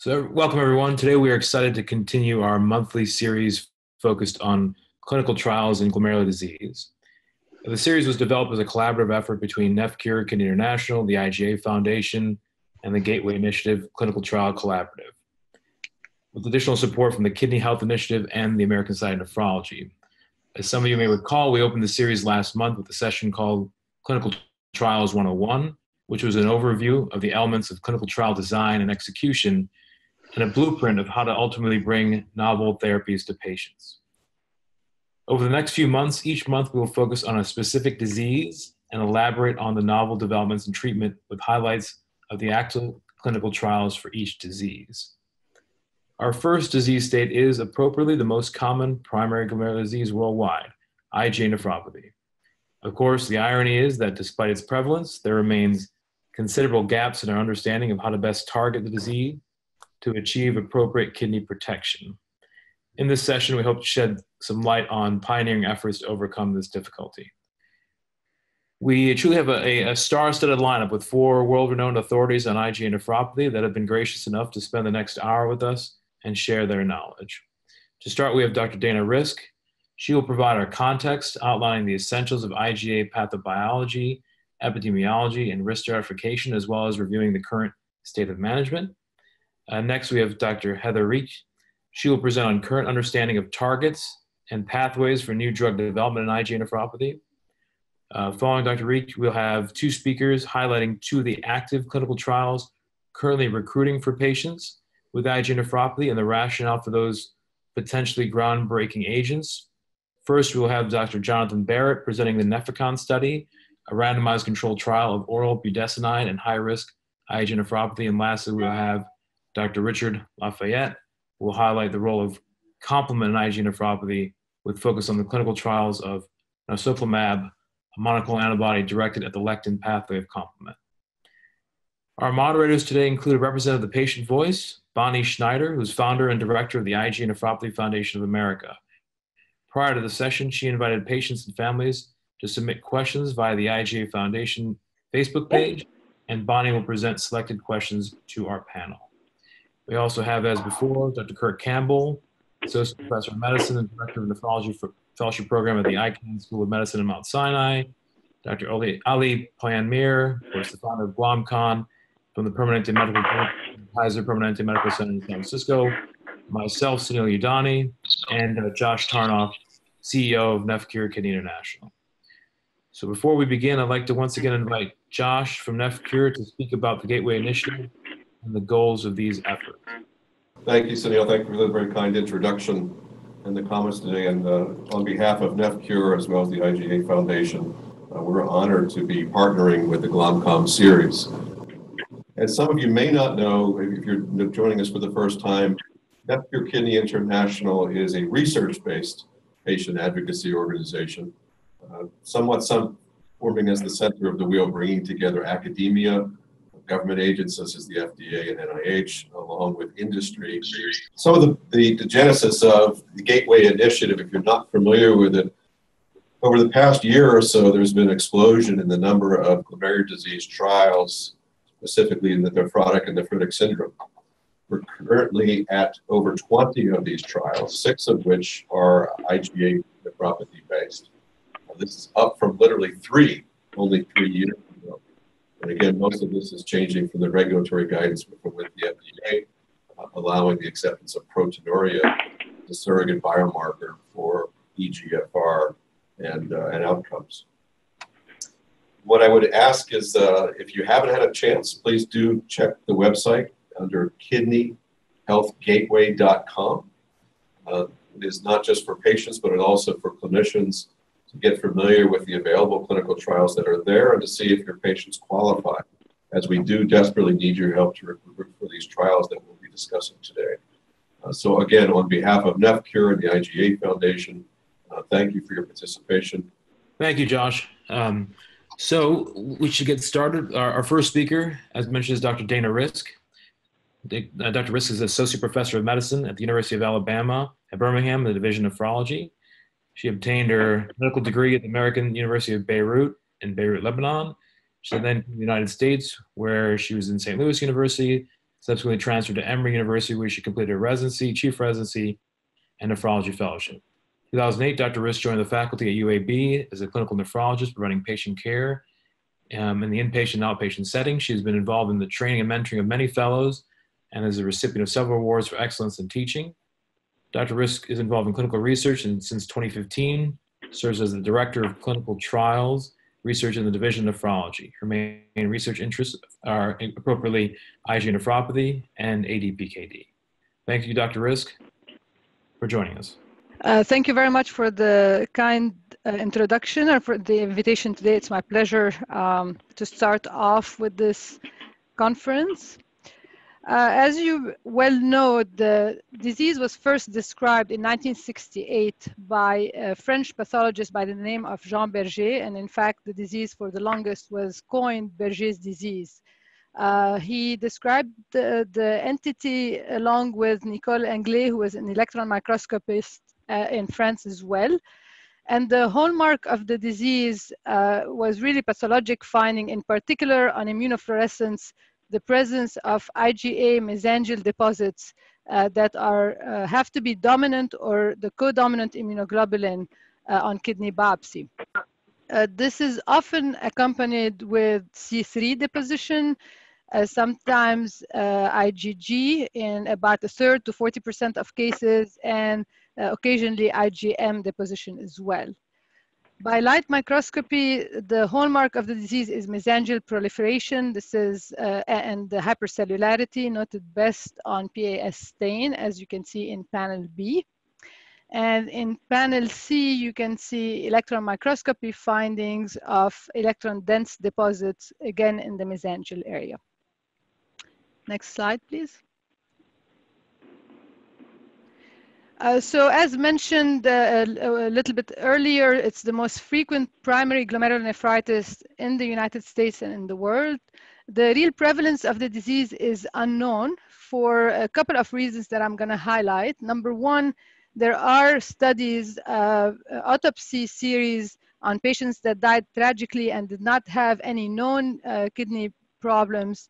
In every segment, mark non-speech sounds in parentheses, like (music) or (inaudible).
So, welcome everyone. Today we are excited to continue our monthly series focused on clinical trials in glomerular disease. The series was developed as a collaborative effort between NephCure Kidney International, the IgA Foundation, and the Gateway Initiative Clinical Trial Collaborative, with additional support from the Kidney Health Initiative and the American Society of Nephrology. As some of you may recall, we opened the series last month with a session called Clinical Trials 101, which was an overview of the elements of clinical trial design and execution and a blueprint of how to ultimately bring novel therapies to patients. Over the next few months, each month we will focus on a specific disease and elaborate on the novel developments and treatment with highlights of the actual clinical trials for each disease. Our first disease state is appropriately the most common primary glomerular disease worldwide, IgA nephropathy. Of course, the irony is that despite its prevalence, there remains considerable gaps in our understanding of how to best target the disease to achieve appropriate kidney protection. In this session, we hope to shed some light on pioneering efforts to overcome this difficulty. We truly have a, a star-studded lineup with four world-renowned authorities on IgA nephropathy that have been gracious enough to spend the next hour with us and share their knowledge. To start, we have Dr. Dana Rizk. She will provide our context, outlining the essentials of IgA pathobiology, epidemiology, and risk stratification, as well as reviewing the current state of management. Uh, next, we have Dr. Heather Reich. She will present on current understanding of targets and pathways for new drug development in IgA nephropathy. Uh, following Dr. Reich, we'll have two speakers highlighting two of the active clinical trials currently recruiting for patients with IgA nephropathy and the rationale for those potentially groundbreaking agents. First, we'll have Dr. Jonathan Barratt presenting the Nefecon study, a randomized controlled trial of oral budesonide and high-risk IgA nephropathy. And lastly, we'll have Dr. Richard Lafayette will highlight the role of complement in IgA nephropathy with focus on the clinical trials of narsoplimab, a monoclonal antibody directed at the lectin pathway of complement. Our moderators today include a representative of the patient voice, Bonnie Schneider, who's founder and director of the IgA Nephropathy Foundation of America. Prior to the session, she invited patients and families to submit questions via the IgA Foundation Facebook page, and Bonnie will present selected questions to our panel. We also have, as before, Dr. Kirk Campbell, Associate Professor of Medicine and Director of Nephrology for Fellowship Program at the Icahn School of Medicine in Mount Sinai, Dr. Ali, Ali Poyan-Mehr, of course, the founder of GlomCon from the Permanente Medical Kaiser Permanente Medical Center in San Francisco, myself, Sunil Udani, and uh, Josh Tarnoff, CEO of NephCure Kidney International. So before we begin, I'd like to once again invite Josh from NephCure to speak about the Gateway Initiative and the goals of these efforts. Thank you, Sunil. Thank you for the very kind introduction and the comments today. And uh, on behalf of NephCure as well as the IgA Foundation, uh, we're honored to be partnering with the GlomCon series. As some of you may not know, if you're joining us for the first time, NephCure Kidney International is a research-based patient advocacy organization, uh, somewhat some forming as the center of the wheel, bringing together academia, government agencies such as the FDA and NIH, along with industry. Some of the, the, the genesis of the Gateway Initiative, if you're not familiar with it, over the past year or so, there's been an explosion in the number of glomerular disease trials, specifically in the nephrotic and nephritic syndrome. We're currently at over 20 of these trials, six of which are IgA nephropathy based. This is up from literally three only three years and again, most of this is changing from the regulatory guidance from with the FDA, uh, allowing the acceptance of proteinuria the surrogate biomarker for EGFR and, uh, and outcomes. What I would ask is uh, if you haven't had a chance, please do check the website under kidneyhealthgateway.com. Uh, it is not just for patients, but it also for clinicians to get familiar with the available clinical trials that are there and to see if your patients qualify, as we do desperately need your help to recruit for these trials that we'll be discussing today. Uh, so again, on behalf of NephCure and the IgA Foundation, uh, thank you for your participation. Thank you, Josh. Um, so we should get started. Our, our, first speaker, as mentioned, is Dr. Dana Rizk. Uh, Dr. Rizk is Associate Professor of Medicine at the University of Alabama at Birmingham in the Division of Nephrology. She obtained her medical degree at the American University of Beirut in Beirut, Lebanon. She then to the United States, where she was in St. Louis University, subsequently transferred to Emory University, where she completed a residency, chief residency, and nephrology fellowship. 2008, Dr. Rizk joined the faculty at UAB as a clinical nephrologist providing patient care um, in the inpatient and outpatient setting. She has been involved in the training and mentoring of many fellows and is a recipient of several awards for excellence in teaching. Dr. Rizk is involved in clinical research and since 2015 serves as the director of clinical trials research in the division of nephrology. Her main research interests are appropriately IgA nephropathy and ADPKD. Thank you, Dr. Rizk, for joining us. Uh, thank you very much for the kind uh, introduction and for the invitation today. It's my pleasure um, to start off with this conference. Uh, as you well know, the disease was first described in 1968 by a French pathologist by the name of Jean Berger, and in fact, the disease for the longest was coined Berger's disease. Uh, he described the, the, entity along with Nicole Hinglais, who was an electron microscopist uh, in France as well. And the hallmark of the disease uh, was really pathologic finding, in particular on immunofluorescence, the presence of IgA mesangial deposits uh, that are uh, have to be dominant or the co-dominant immunoglobulin uh, on kidney biopsy. Uh, this is often accompanied with C3 deposition, uh, sometimes uh, IgG in about a third to 40% of cases, and occasionally IgM deposition as well. By light microscopy, the hallmark of the disease is mesangial proliferation. This is, uh, and the hypercellularity noted best on PAS stain, as you can see in panel B. And in panel C, you can see electron microscopy findings of electron dense deposits, again in the mesangial area. Next slide, please. Uh, so as mentioned uh, a, little bit earlier, it's the most frequent primary glomerulonephritis in the United States and in the world. The real prevalence of the disease is unknown for a couple of reasons that I'm going to highlight. Number one, there are studies, uh, autopsy series on patients that died tragically and did not have any known uh, kidney problems,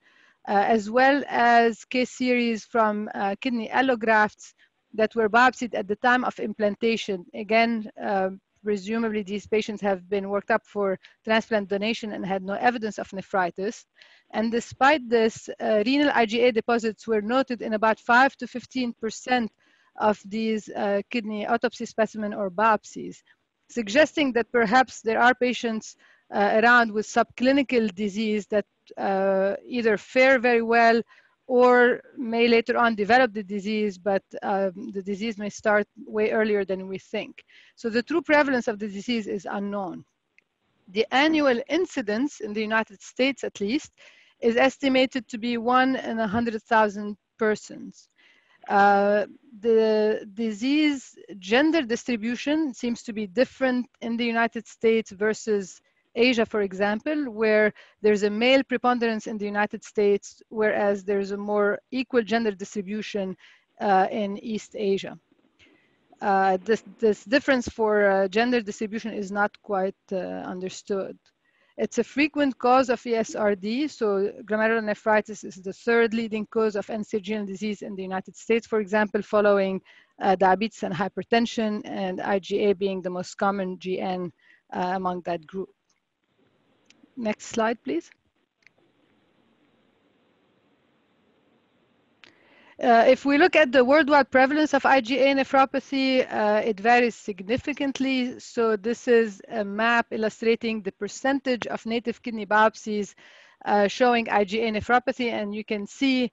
uh, as well as case series from uh, kidney allografts that were biopsied at the time of implantation. Again, uh, presumably these patients have been worked up for transplant donation and had no evidence of nephritis. And despite this, uh, renal IgA deposits were noted in about 5 to 15% of these uh, kidney autopsy specimen or biopsies, suggesting that perhaps there are patients uh, around with subclinical disease that uh, either fare very well or may later on develop the disease, but um, the disease may start way earlier than we think. So the true prevalence of the disease is unknown. The annual incidence in the United States, at least, is estimated to be one in 100,000 persons. Uh, the disease gender distribution seems to be different in the United States versus Asia, for example, where there's a male preponderance in the United States, whereas there's a more equal gender distribution uh, in East Asia. Uh, this, this difference for uh, gender distribution is not quite uh, understood. It's a frequent cause of ESRD, so glomerulonephritis is the third leading cause of end-stage disease in the United States, for example, following uh, diabetes and hypertension, and IgA being the most common GN uh, among that group. Next slide, please. Uh, if we look at the worldwide prevalence of IgA nephropathy, uh, it varies significantly. So this is a map illustrating the percentage of native kidney biopsies uh, showing IgA nephropathy. And you can see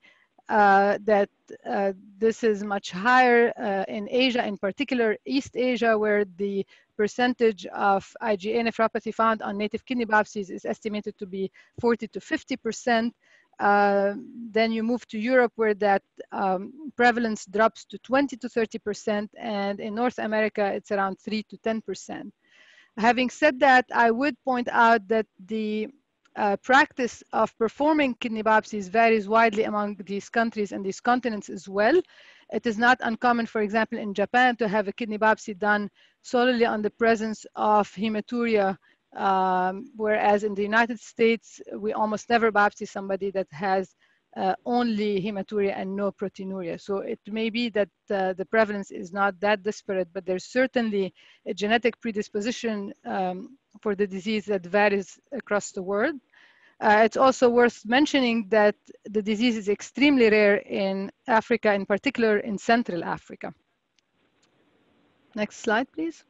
uh, that uh, this is much higher uh, in Asia, in particular East Asia, where the percentage of IgA nephropathy found on native kidney biopsies is estimated to be 40 to 50 percent. Uh, then you move to Europe where that um, prevalence drops to 20 to 30 percent, and in North America it's around 3 to 10 percent. Having said that, I would point out that the uh, practice of performing kidney biopsies varies widely among these countries and these continents as well. It is not uncommon, for example, in Japan to have a kidney biopsy done solely on the presence of hematuria, um, whereas in the United States, we almost never biopsy somebody that has uh, only hematuria and no proteinuria. So it may be that uh, the prevalence is not that disparate, but there's certainly a genetic predisposition um, for the disease that varies across the world. Uh, it's also worth mentioning that the disease is extremely rare in Africa, in particular in Central Africa. Next slide, please.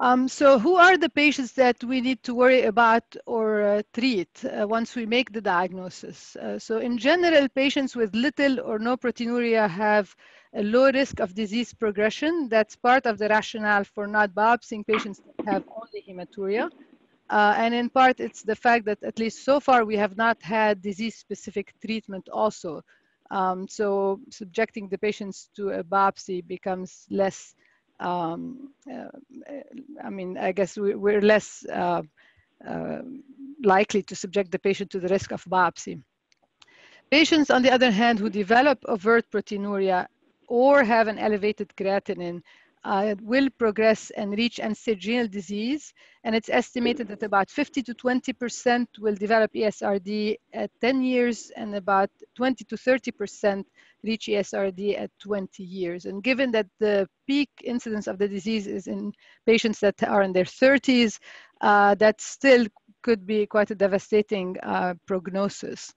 Um, so who are the patients that we need to worry about or uh, treat uh, once we make the diagnosis? Uh, so in general, patients with little or no proteinuria have a low risk of disease progression. That's part of the rationale for not biopsying patients that have only hematuria. Uh, and in part, it's the fact that at least so far, we have not had disease-specific treatment also. Um, so subjecting the patients to a biopsy becomes less um, uh, I mean, I guess we, are less uh, uh, likely to subject the patient to the risk of biopsy. Patients, on the other hand, who develop overt proteinuria or have an elevated creatinine uh, will progress and reach end-stage renal disease. And it's estimated that about 50 to 20% will develop ESRD at 10 years and about 20 to 30% reach ESRD at 20 years. And given that the peak incidence of the disease is in patients that are in their 30s, uh, that still could be quite a devastating uh, prognosis.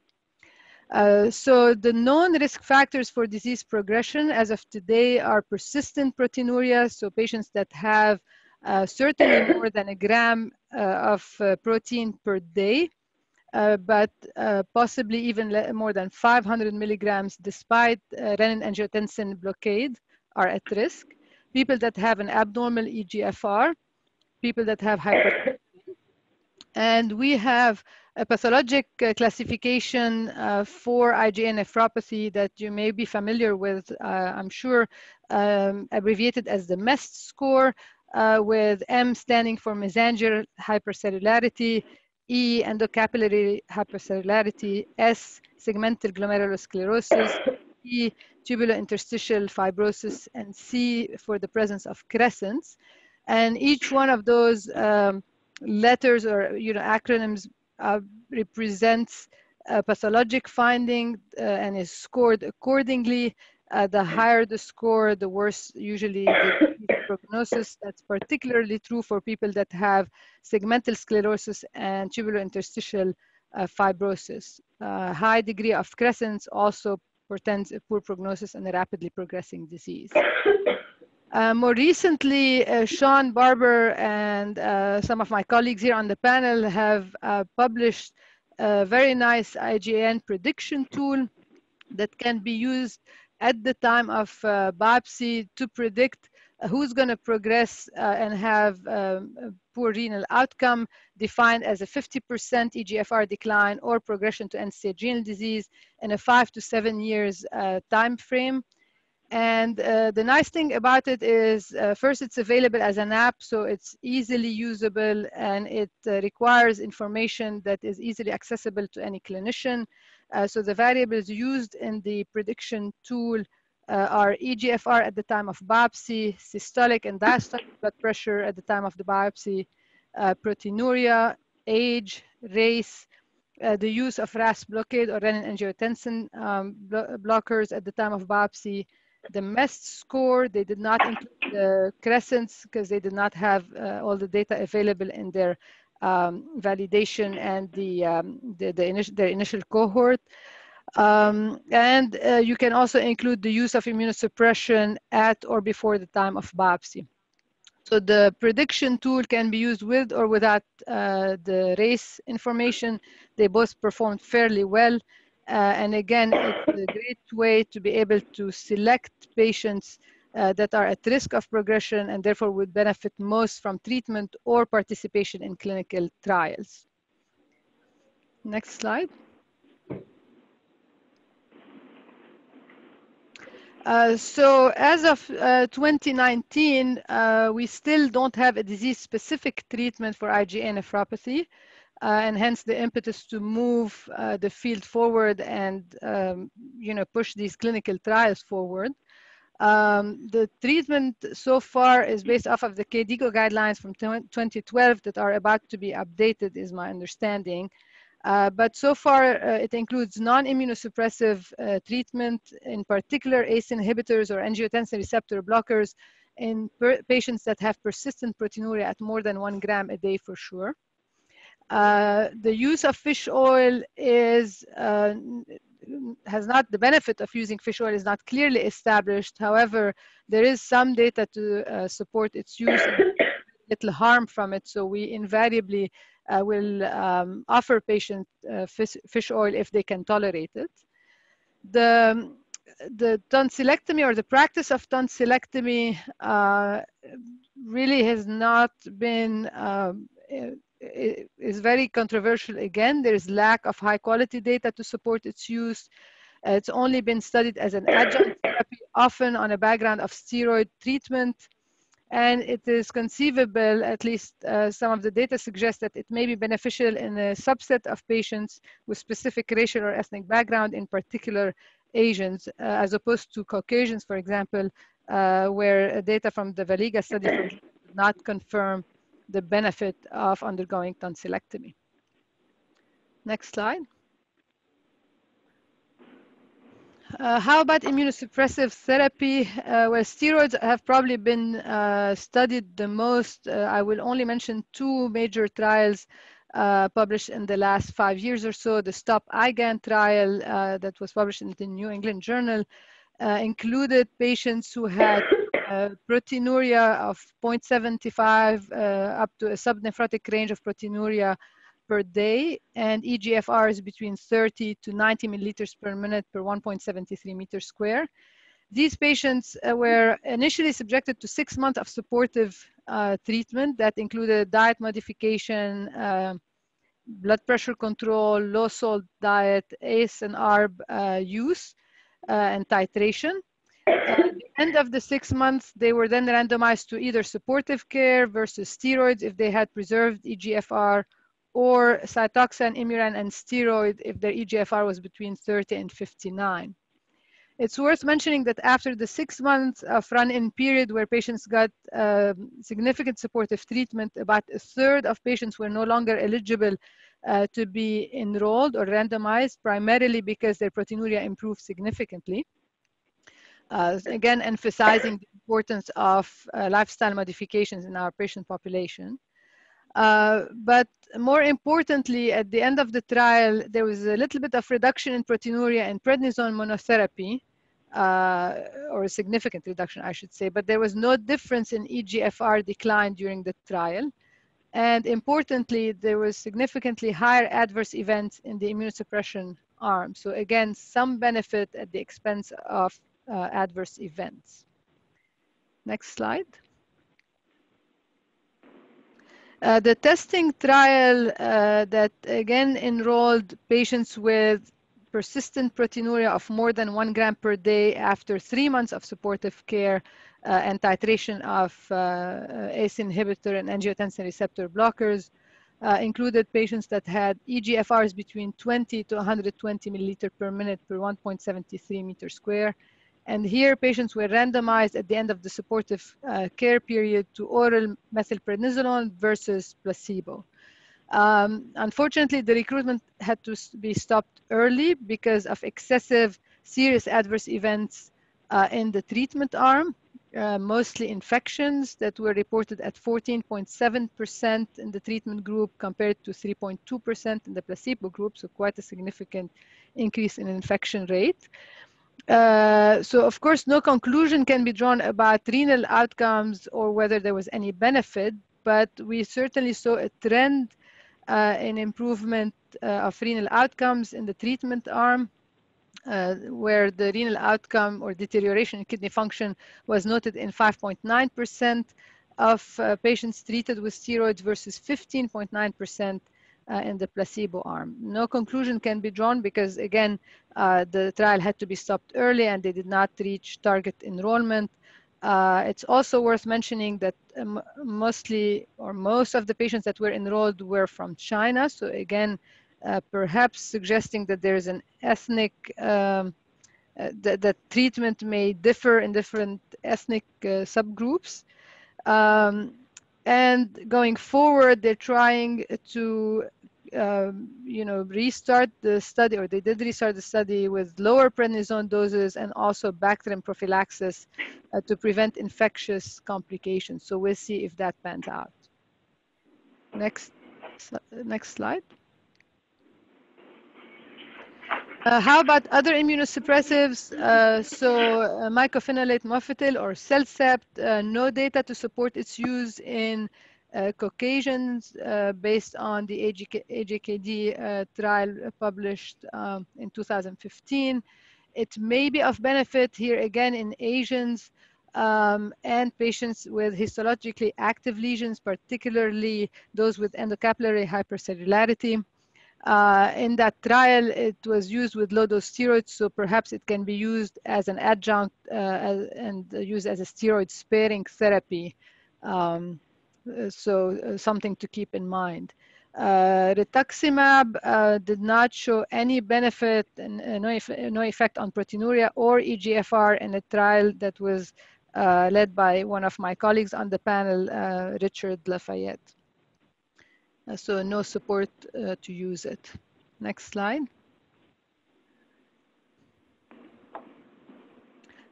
Uh, so the known risk factors for disease progression as of today are persistent proteinuria, so patients that have uh, certainly (coughs) more than a gram uh, of uh, protein per day, uh, but possibly even more than 500 milligrams despite renin-angiotensin blockade are at risk. People that have an abnormal EGFR, people that have hypertension, and we have a pathologic uh, classification uh, for IgA nephropathy that you may be familiar with, uh, I'm sure, um, abbreviated as the MEST score, with M standing for mesangial hypercellularity, E endocapillary hypercellularity, S segmental glomerulosclerosis, E tubulointerstitial fibrosis, and C for the presence of crescents. And each one of those um, letters or you know acronyms represents a pathologic finding uh, and is scored accordingly. Uh, the higher the score, the worse usually the (coughs) prognosis. That's particularly true for people that have segmental sclerosis and tubulointerstitial uh, fibrosis. Uh, high degree of crescents also portends a poor prognosis and a rapidly progressing disease. (coughs) Uh, more recently, uh, Sean Barbour and uh, some of my colleagues here on the panel have uh, published a very nice IgAN prediction tool that can be used at the time of uh, biopsy to predict who's going to progress and have um, poor renal outcome defined as a 50% EGFR decline or progression to end-stage renal disease in a five to seven years time frame. And uh, the nice thing about it is, uh, first, it's available as an app, so it's easily usable and it uh, requires information that is easily accessible to any clinician. Uh, so the variables used in the prediction tool uh, are EGFR at the time of biopsy, systolic and diastolic blood pressure at the time of the biopsy, uh, proteinuria, age, race, the use of RAS blockade or renin-angiotensin um, blockers at the time of biopsy, the MEST score. They did not include the crescents because they did not have uh, all the data available in their um, validation and the, um, the, the initial, their initial cohort. Um, and uh, you can also include the use of immunosuppression at or before the time of biopsy. So the prediction tool can be used with or without uh, the race information. They both performed fairly well. Uh, and again, it's a great way to be able to select patients uh, that are at risk of progression and therefore would benefit most from treatment or participation in clinical trials. Next slide. Uh, so as of uh, 2019, uh, we still don't have a disease-specific treatment for IgA nephropathy uh, and hence the impetus to move uh, the field forward and um, you know push these clinical trials forward. Um, the treatment so far is based off of the KDIGO guidelines from 2012 that are about to be updated, is my understanding. Uh, but so far, uh, it includes non-immunosuppressive uh, treatment, in particular ACE inhibitors or angiotensin receptor blockers in patients that have persistent proteinuria at more than one gram a day for sure. Uh, the use of fish oil is uh, has not the benefit of using fish oil is not clearly established. However, there is some data to uh, support its use (coughs) little harm from it. So we invariably uh, will um, offer patients uh, fish, fish, oil if they can tolerate it. The, the tonsillectomy or the practice of tonsillectomy uh, really has not been um, is very controversial again. There is lack of high quality data to support its use. It's only been studied as an adjunct (coughs) therapy, often on a background of steroid treatment. And it is conceivable, at least uh, some of the data suggest that it may be beneficial in a subset of patients with specific racial or ethnic background, in particular Asians, uh, as opposed to Caucasians, for example, uh, where data from the Valiga study (coughs) did not confirm the benefit of undergoing tonsillectomy. Next slide. Uh, how about immunosuppressive therapy? Uh, well, steroids have probably been uh, studied the most. Uh, I will only mention two major trials uh, published in the last five years or so. The STOP IgAN trial uh, that was published in the New England Journal included patients who had uh, proteinuria of 0.75 uh, up to a subnephrotic range of proteinuria per day and EGFR is between 30 to 90 milliliters per minute per 1.73 meters square. These patients uh, were initially subjected to six months of supportive uh, treatment that included diet modification, uh, blood pressure control, low salt diet, ACE and ARB uh, use, and titration. At the end of the six months, they were then randomized to either supportive care versus steroids if they had preserved EGFR or Cytoxan, Imuran, and steroid if their EGFR was between 30 and 59. It's worth mentioning that after the six months of run-in period where patients got uh, significant supportive treatment, about a third of patients were no longer eligible uh, to be enrolled or randomized, primarily because their proteinuria improved significantly. Uh, again, emphasizing the importance of uh, lifestyle modifications in our patient population. Uh, but more importantly, at the end of the trial, there was a little bit of reduction in proteinuria and prednisone monotherapy, uh, or a significant reduction, I should say, but there was no difference in EGFR decline during the trial. And importantly, there was significantly higher adverse events in the immunosuppression arm. So again, some benefit at the expense of uh, adverse events. Next slide. Uh, the testing trial uh, that again enrolled patients with persistent proteinuria of more than one gram per day after three months of supportive care uh, and titration of uh, ACE inhibitor and angiotensin receptor blockers uh, included patients that had EGFRs between 20 to 120 milliliter per minute per 1.73 meter square and here patients were randomized at the end of the supportive uh, care period to oral methylprednisolone versus placebo. Um, unfortunately, the recruitment had to be stopped early because of excessive serious adverse events uh, in the treatment arm, uh, mostly infections that were reported at 14.7% in the treatment group compared to 3.2% in the placebo group, so quite a significant increase in infection rate. Uh, so of course, no conclusion can be drawn about renal outcomes or whether there was any benefit, but we certainly saw a trend uh, in improvement uh, of renal outcomes in the treatment arm, uh, where the renal outcome or deterioration in kidney function was noted in 5.9% of uh, patients treated with steroids versus 15.9% uh, in the placebo arm. No conclusion can be drawn because, again, uh, the trial had to be stopped early and they did not reach target enrollment. Uh, it's also worth mentioning that um, mostly or most of the patients that were enrolled were from China. So again, uh, perhaps suggesting that there is an ethnic, um, uh, that, that, treatment may differ in different ethnic uh, subgroups. Um, and going forward, they're trying to um, you know, restart the study, or they did restart the study with lower prednisone doses and also Bactrim prophylaxis uh, to prevent infectious complications. So we'll see if that pans out. Next, next slide. Uh, how about other immunosuppressives? Uh, so uh, mycophenolate mofetil or CellCept, uh, no data to support its use in uh, Caucasians uh, based on the AJK, AJKD trial published um, in 2015. It may be of benefit here again in Asians um, and patients with histologically active lesions, particularly those with endocapillary hypercellularity. Uh, in that trial, it was used with low-dose steroids, so perhaps it can be used as an adjunct uh, and used as a steroid-sparing therapy. Um, so uh, something to keep in mind. Uh, rituximab uh, did not show any benefit and uh, no, no, effect on proteinuria or EGFR in a trial that was uh, led by one of my colleagues on the panel, uh, Richard Lafayette. So no support uh, to use it. Next slide.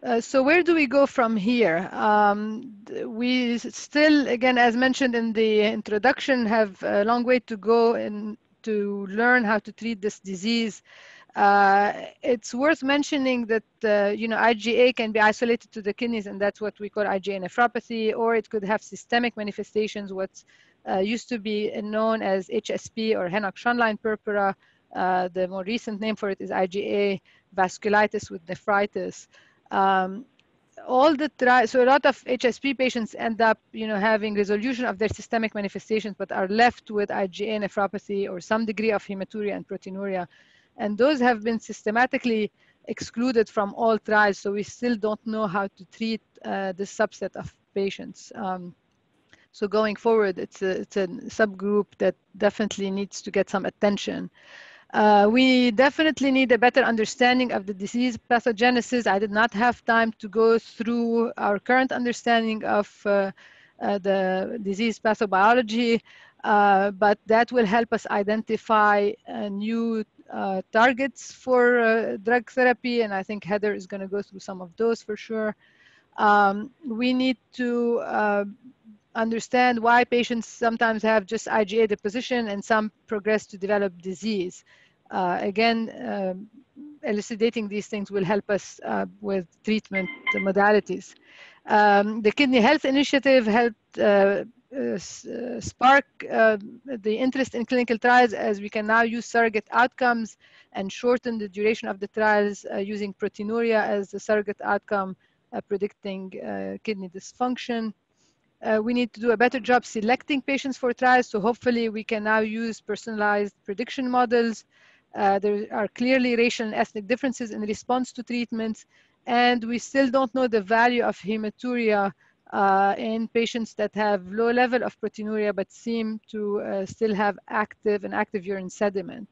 Uh, so where do we go from here? Um, we still, again, as mentioned in the introduction, have a long way to go in to learn how to treat this disease. Uh, it's worth mentioning that uh, you know IgA can be isolated to the kidneys, and that's what we call IgA nephropathy, or it could have systemic manifestations, what's uh, used to be known as HSP or Henoch-Schönlein purpura. Uh, the more recent name for it is IgA vasculitis with nephritis. Um, all the tri- so a lot of HSP patients end up, you know, having resolution of their systemic manifestations, but are left with IgA nephropathy or some degree of hematuria and proteinuria, and those have been systematically excluded from all trials. So we still don't know how to treat uh, this subset of patients. Um, so going forward, it's a, it's a subgroup that definitely needs to get some attention. Uh, we definitely need a better understanding of the disease pathogenesis. I did not have time to go through our current understanding of uh, uh, the disease pathobiology, uh, but that will help us identify uh, new uh, targets for drug therapy, and I think Heather is going to go through some of those for sure. Um, we need to understand why patients sometimes have just IgA deposition and some progress to develop disease. Uh, again, um, elucidating these things will help us uh, with treatment modalities. Um, the Kidney Health Initiative helped uh, uh spark uh, the interest in clinical trials as we can now use surrogate outcomes and shorten the duration of the trials uh, using proteinuria as a surrogate outcome predicting kidney dysfunction. Uh, we need to do a better job selecting patients for trials. So hopefully we can now use personalized prediction models. Uh, there are clearly racial and ethnic differences in response to treatments. And we still don't know the value of hematuria uh, in patients that have low level of proteinuria but seem to uh, still have active and active urine sediment.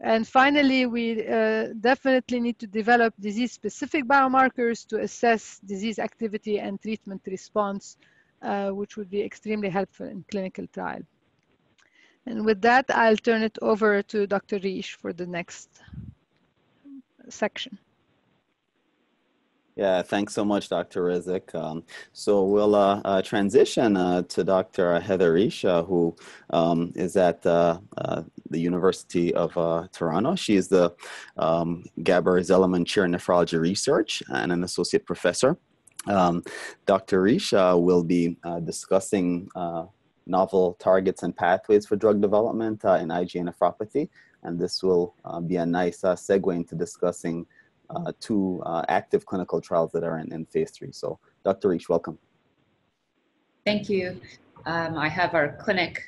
And finally, we uh, definitely need to develop disease-specific biomarkers to assess disease activity and treatment response uh, which would be extremely helpful in clinical trial. And with that, I'll turn it over to Dr. Reich for the next section. Yeah, thanks so much, Dr. Rizk. Um, so we'll uh, uh, transition uh, to Dr. Heather Reich, uh, who um, is at uh, the University of Toronto. She is the um, Zellerman Chair in Nephrology Research and an associate professor. Um, Dr. Risha will be uh, discussing uh, novel targets and pathways for drug development uh, in IgA nephropathy, and this will uh, be a nice uh, segue into discussing uh, two active clinical trials that are in, in phase three. So, Dr. Reich, welcome. Thank you. Um, I have our clinic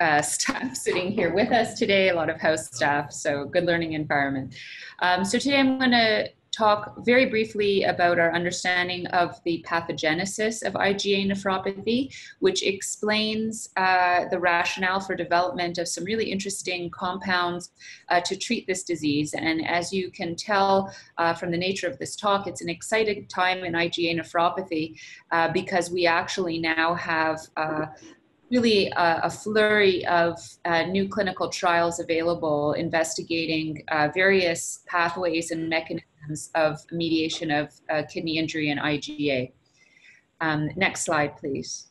uh, (laughs) staff sitting here with us today, a lot of house staff, so good learning environment. Um, so today I'm going to talk very briefly about our understanding of the pathogenesis of IgA nephropathy, which explains uh, the rationale for development of some really interesting compounds uh, to treat this disease. And as you can tell uh, from the nature of this talk, it's an exciting time in IgA nephropathy uh, because we actually now have uh, really a, a flurry of uh, new clinical trials available investigating uh, various pathways and mechanisms of mediation of uh, kidney injury and IgA. Um, next slide, please.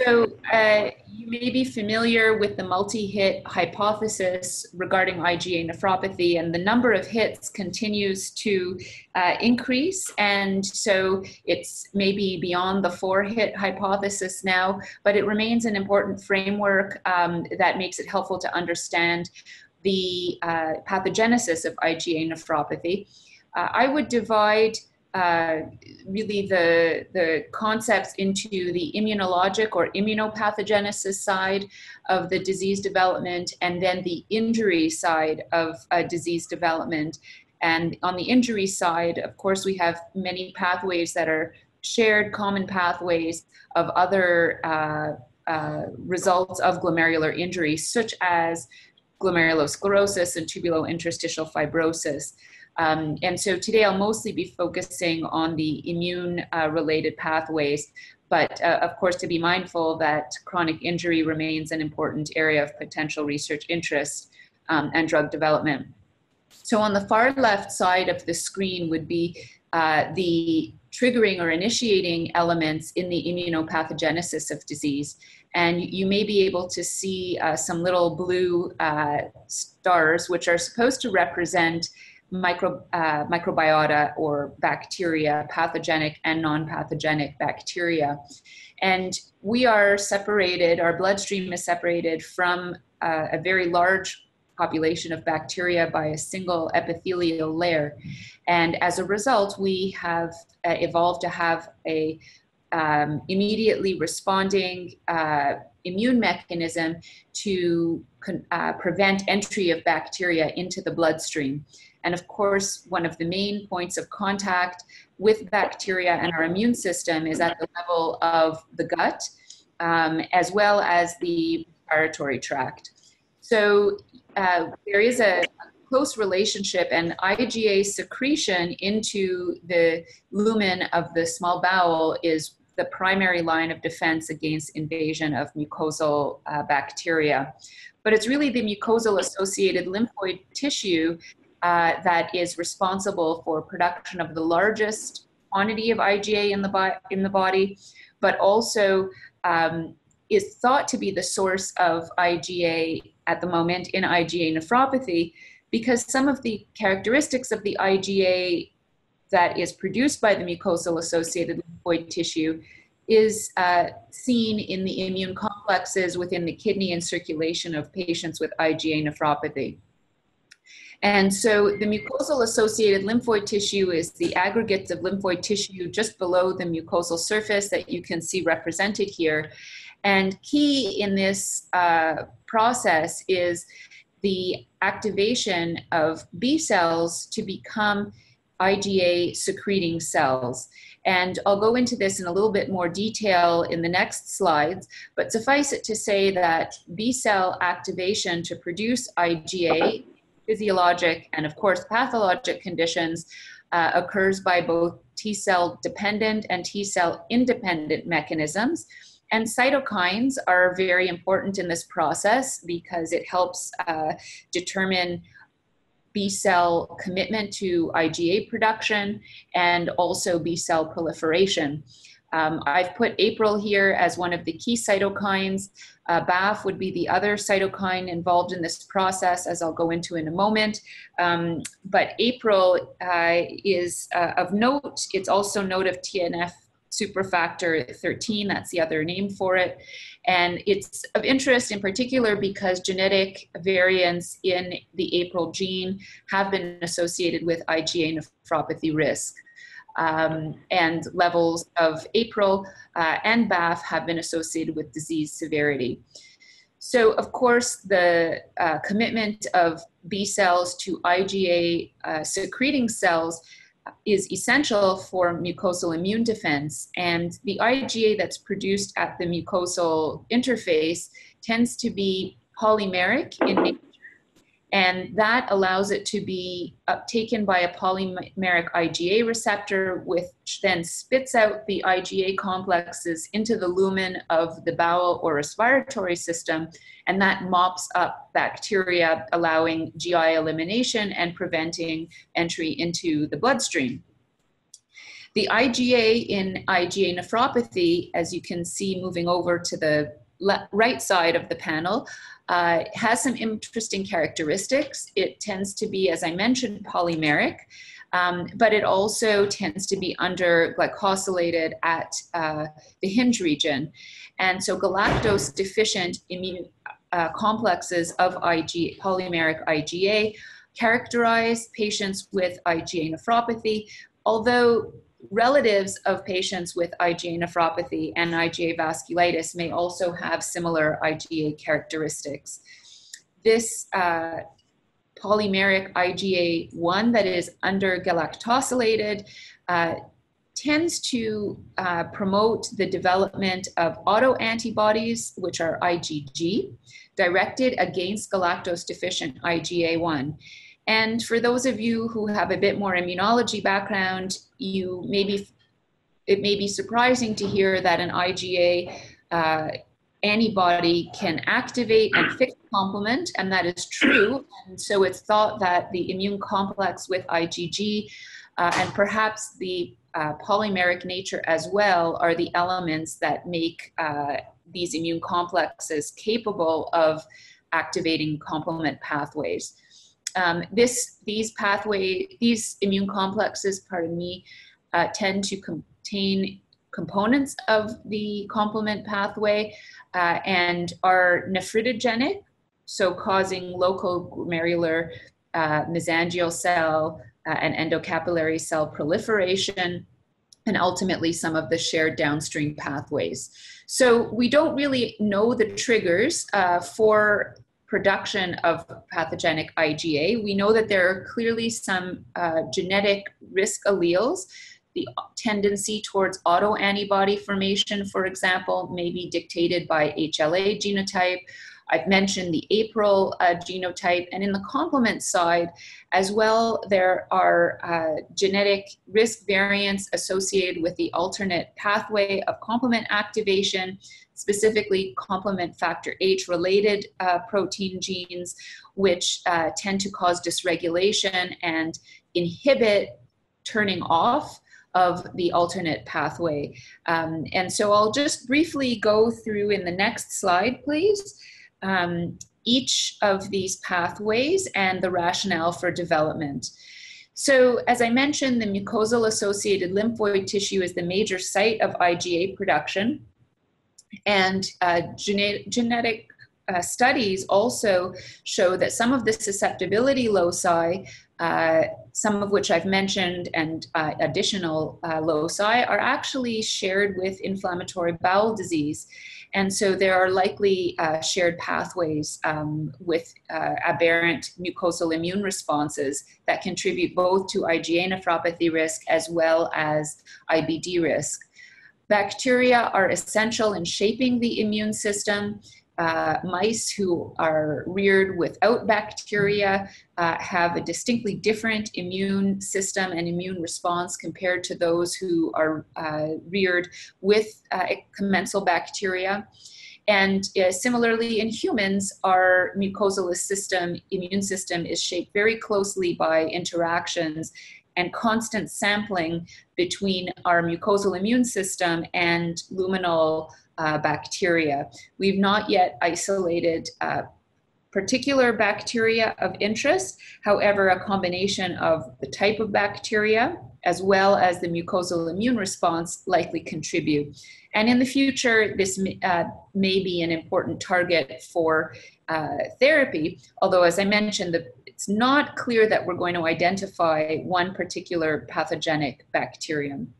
So uh, you may be familiar with the multi-hit hypothesis regarding IgA nephropathy, and the number of hits continues to uh, increase. And so it's maybe beyond the four-hit hypothesis now, but it remains an important framework um, that makes it helpful to understand the uh, pathogenesis of IgA nephropathy. Uh, I would divide uh, really the, the concepts into the immunologic or immunopathogenesis side of the disease development and then the injury side of uh, disease development. And on the injury side, of course, we have many pathways that are shared common pathways of other uh, uh results of glomerular injury, such as glomerulosclerosis and tubulointerstitial fibrosis. Um, and so today I'll mostly be focusing on the immune uh, related pathways, but uh, of course to be mindful that chronic injury remains an important area of potential research interest um, and drug development. So on the far left side of the screen would be uh, the triggering or initiating elements in the immunopathogenesis of disease. And you may be able to see uh, some little blue uh, stars, which are supposed to represent micro, uh, microbiota or bacteria, pathogenic and non pathogenic bacteria. And we are separated, our bloodstream is separated from uh, a very large population of bacteria by a single epithelial layer. And as a result, we have uh, evolved to have a um, immediately responding uh, immune mechanism to uh, prevent entry of bacteria into the bloodstream. And of course, one of the main points of contact with bacteria and our immune system is at the level of the gut, um, as well as the respiratory tract. So uh, there is a close relationship and IgA secretion into the lumen of the small bowel is the primary line of defense against invasion of mucosal uh, bacteria. But it's really the mucosal associated lymphoid tissue uh, that is responsible for production of the largest quantity of IgA in the, bo- in the body, but also um, is thought to be the source of IgA at the moment in IgA nephropathy because some of the characteristics of the IgA that is produced by the mucosal associated lymphoid tissue is uh, seen in the immune complexes within the kidney and circulation of patients with IgA nephropathy. And so the mucosal associated lymphoid tissue is the aggregates of lymphoid tissue just below the mucosal surface that you can see represented here. And key in this uh, process is the activation of B cells to become IgA secreting cells. And I'll go into this in a little bit more detail in the next slides, but suffice it to say that B cell activation to produce IgA physiologic and, of course, pathologic conditions uh, occurs by both T cell dependent and T cell independent mechanisms. And cytokines are very important in this process because it helps uh, determine B cell commitment to IgA production and also B cell proliferation. Um, I've put APRIL here as one of the key cytokines. Uh, BAFF would be the other cytokine involved in this process, as I'll go into in a moment. Um, but APRIL uh, is uh, of note. It's also note of TNF superfactor 13, that's the other name for it. And it's of interest in particular because genetic variants in the APRIL gene have been associated with IgA nephropathy risk um, and levels of APRIL uh, and BAFF have been associated with disease severity. So, of course, the uh, commitment of B cells to IgA uh, secreting cells is essential for mucosal immune defense. And the IgA that's produced at the mucosal interface tends to be polymeric in nature And that allows it to be taken by a polymeric IgA receptor, which then spits out the IgA complexes into the lumen of the bowel or respiratory system. And that mops up bacteria, allowing GI elimination and preventing entry into the bloodstream. The IgA in IgA nephropathy, as you can see moving over to the right side of the panel, uh, has some interesting characteristics. It tends to be, as I mentioned, polymeric, um, but it also tends to be under glycosylated at uh, the hinge region. And so galactose deficient immune uh, complexes of IG, polymeric IgA characterize patients with IgA nephropathy, although relatives of patients with IgA nephropathy and IgA vasculitis may also have similar IgA characteristics. This uh, polymeric IgA1 that is undergalactosylated uh, tends to uh, promote the development of autoantibodies, which are IgG, directed against galactose deficient IgA1. And for those of you who have a bit more immunology background, you maybe it may be surprising to hear that an IgA uh, antibody can activate and fix complement, and that is true. And so it's thought that the immune complex with IgG uh, and perhaps the uh, polymeric nature as well are the elements that make uh, these immune complexes capable of activating complement pathways um, this these pathway these immune complexes pardon me uh, tend to contain components of the complement pathway uh, and are nephritogenic so causing local glomerular uh, mesangial cell uh, and endocapillary cell proliferation and ultimately some of the shared downstream pathways. So we don't really know the triggers uh, for production of pathogenic IgA. We know that there are clearly some uh, genetic risk alleles. The tendency towards autoantibody formation, for example, may be dictated by HLA genotype. I've mentioned the APRIL uh, genotype, and in the complement side as well, there are uh, genetic risk variants associated with the alternate pathway of complement activation, specifically complement factor H related uh, protein genes, which uh, tend to cause dysregulation and inhibit turning off of the alternate pathway. Um, and so I'll just briefly go through in the next slide, please, um, each of these pathways and the rationale for development. So, as I mentioned, the mucosal associated lymphoid tissue is the major site of IgA production. And uh, genetic, genetic uh, studies also show that some of the susceptibility loci, uh, some of which I've mentioned, and uh, additional uh, loci, are actually shared with inflammatory bowel disease. And so there are likely uh, shared pathways um, with aberrant mucosal immune responses that contribute both to IgA nephropathy risk as well as IBD risk. Bacteria are essential in shaping the immune system. Uh, mice who are reared without bacteria uh, have a distinctly different immune system and immune response compared to those who are uh, reared with uh, commensal bacteria. And uh, similarly, in humans, our mucosal system, immune system, is shaped very closely by interactions and constant sampling between our mucosal immune system and luminal uh, bacteria. We've not yet isolated uh, particular bacteria of interest. However, a combination of the type of bacteria as well as the mucosal immune response likely contribute. And in the future, this uh, may be an important target for uh, therapy, although, as I mentioned, the it's not clear that we're going to identify one particular pathogenic bacterium.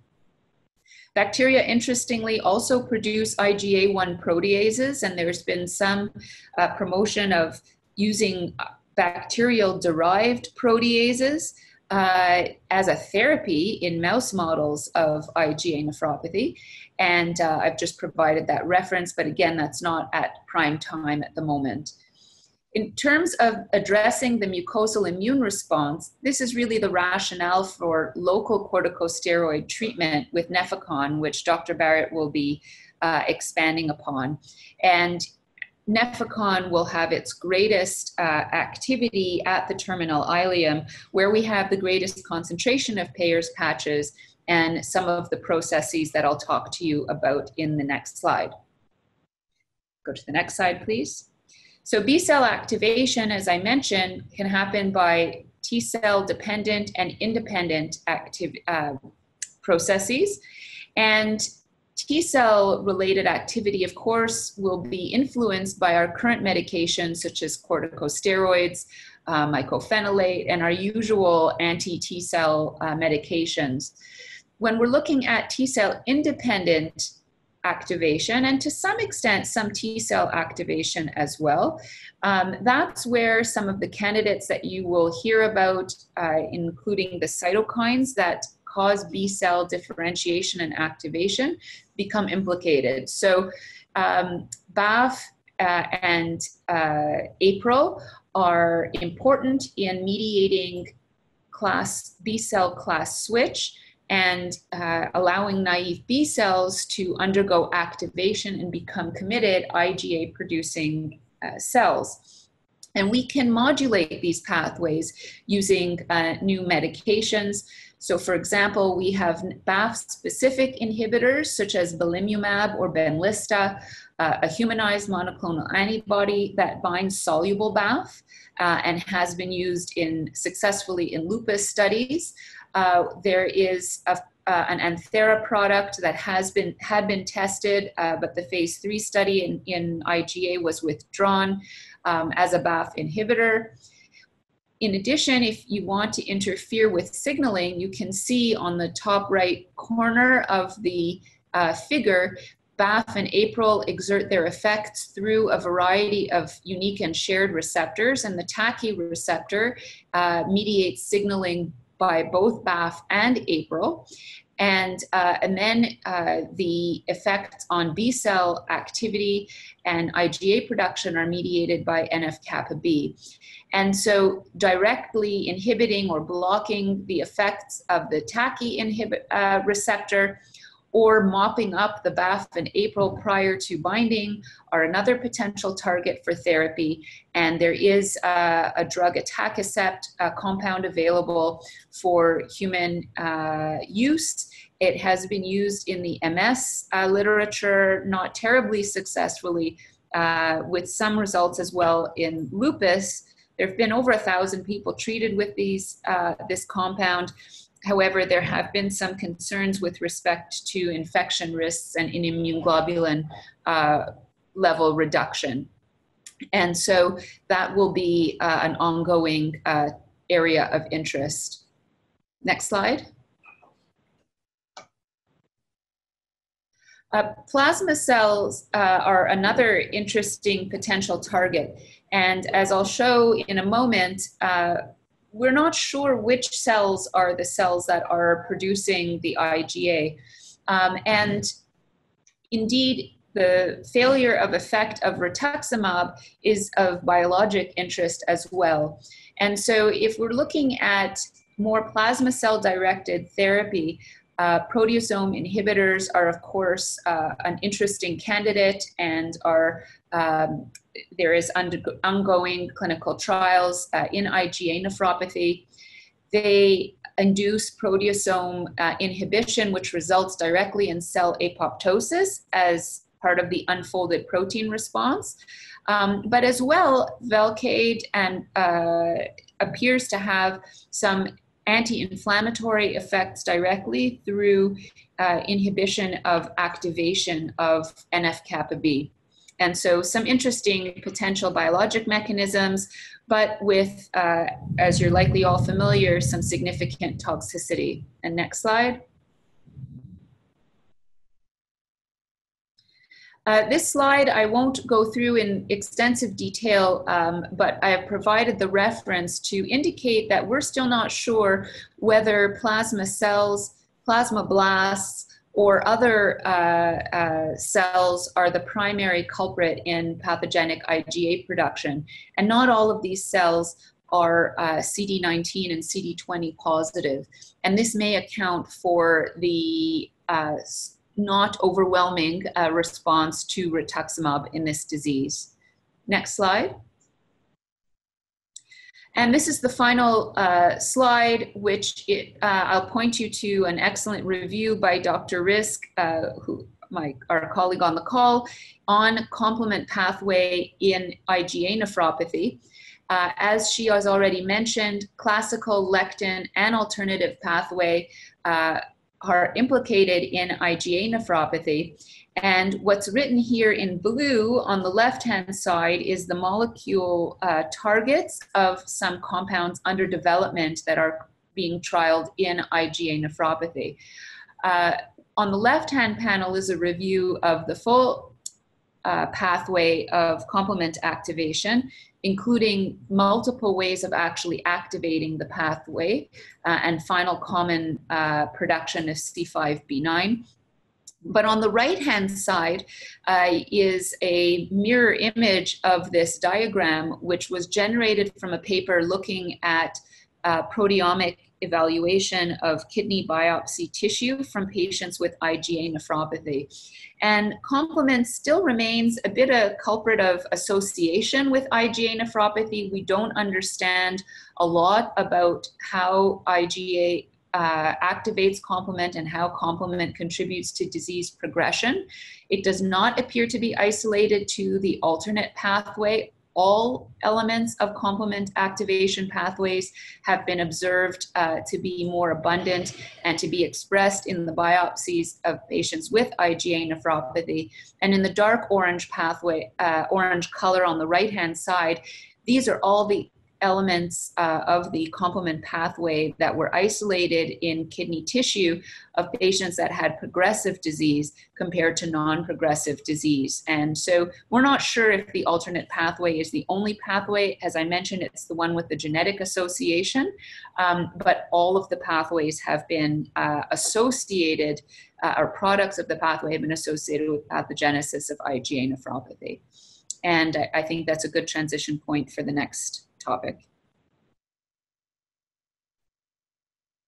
Bacteria, interestingly, also produce IgA1 proteases, and there's been some uh, promotion of using bacterial derived proteases uh, as a therapy in mouse models of IgA nephropathy. And uh, I've just provided that reference, but again, that's not at prime time at the moment. In terms of addressing the mucosal immune response, this is really the rationale for local corticosteroid treatment with Nefecon, which Dr. Barratt will be uh, expanding upon. And Nefecon will have its greatest uh, activity at the terminal ileum, where we have the greatest concentration of Peyer's patches and some of the processes that I'll talk to you about in the next slide. Go to the next slide, please. So B cell activation, as I mentioned, can happen by T cell dependent and independent active uh, processes. And T cell related activity, of course, will be influenced by our current medications such as corticosteroids, uh, mycophenolate, and our usual anti T cell uh, medications. When we're looking at T cell independent activation and to some extent some T cell activation as well. Um, that's where some of the candidates that you will hear about, uh, including the cytokines that cause B cell differentiation and activation, become implicated. So, um, BAFF uh, and uh, APRIL are important in mediating class B cell class switch and uh, allowing naive B cells to undergo activation and become committed IgA producing uh, cells. And we can modulate these pathways using uh, new medications. So, for example, we have BAFF specific inhibitors such as belimumab or Benlysta, uh, a humanized monoclonal antibody that binds soluble BAFF uh, and has been used in successfully in lupus studies. Uh, there is a, uh, an Anthera product that has been had been tested, uh, but the phase three study in, in IgA was withdrawn um, as a BAFF inhibitor. In addition, if you want to interfere with signaling, you can see on the top right corner of the uh, figure BAFF and APRIL exert their effects through a variety of unique and shared receptors, and the TACI receptor uh, mediates signaling by both BAFF and APRIL. And, uh, and then uh, the effects on B cell activity and IgA production are mediated by NF kappa B. And so, directly inhibiting or blocking the effects of the TACI inhibit, uh, receptor or mopping up the BAFF in APRIL prior to binding are another potential target for therapy. And there is a, a drug, atacicept, a compound available for human uh, use. It has been used in the MS uh, literature, not terribly successfully, uh, with some results as well in lupus. There have been over a thousand people treated with these uh, this compound However, there have been some concerns with respect to infection risks and in immune globulin uh, level reduction. And so that will be uh, an ongoing uh, area of interest. Next slide. Uh, plasma cells uh, are another interesting potential target. And as I'll show in a moment, uh, we're not sure which cells are the cells that are producing the IgA. Um, and indeed, the failure of effect of rituximab is of biologic interest as well. And so, if we're looking at more plasma cell directed therapy, uh, proteasome inhibitors are, of course, uh, an interesting candidate and are um, there is ongoing clinical trials uh, in IgA nephropathy. They induce proteasome uh, inhibition, which results directly in cell apoptosis as part of the unfolded protein response. Um, but as well, Velcade and uh, appears to have some anti-inflammatory effects directly through uh, inhibition of activation of NF-kappa B. And so some interesting potential biologic mechanisms, but with, uh, as you're likely all familiar, some significant toxicity. And next slide. Uh, this slide I won't go through in extensive detail, um, but I have provided the reference to indicate that we're still not sure whether plasma cells, plasma blasts, or other uh, uh, cells are the primary culprit in pathogenic IgA production. And not all of these cells are uh, CD19 and CD20 positive. And this may account for the uh, not overwhelming uh, response to rituximab in this disease. Next slide. And this is the final uh, slide, which it, uh, I'll point you to an excellent review by Dr. Rizk, uh, who my our colleague on the call, on complement pathway in IgA nephropathy. Uh, as she has already mentioned, classical lectin and alternative pathway uh, are implicated in IgA nephropathy. And what's written here in blue on the left hand side is the molecule uh, targets of some compounds under development that are being trialed in IgA nephropathy. Uh, on the left hand panel is a review of the full uh, pathway of complement activation, including multiple ways of actually activating the pathway. Uh, and final common uh, production of C5b9 but on the right hand side uh, is a mirror image of this diagram, which was generated from a paper looking at uh, proteomic evaluation of kidney biopsy tissue from patients with IgA nephropathy. And complement still remains a bit a culprit of association with IgA nephropathy. We don't understand a lot about how IgA uh, activates complement and how complement contributes to disease progression. It does not appear to be isolated to the alternate pathway. All elements of complement activation pathways have been observed uh, to be more abundant and to be expressed in the biopsies of patients with IgA nephropathy. And in the dark orange pathway, uh, orange color on the right hand side, these are all the elements uh, of the complement pathway that were isolated in kidney tissue of patients that had progressive disease compared to non progressive disease. And so we're not sure if the alternate pathway is the only pathway. As I mentioned, it's the one with the genetic association, um, but all of the pathways have been uh, associated, uh, or products of the pathway have been associated with pathogenesis of IgA nephropathy. And I, I think that's a good transition point for the next topic.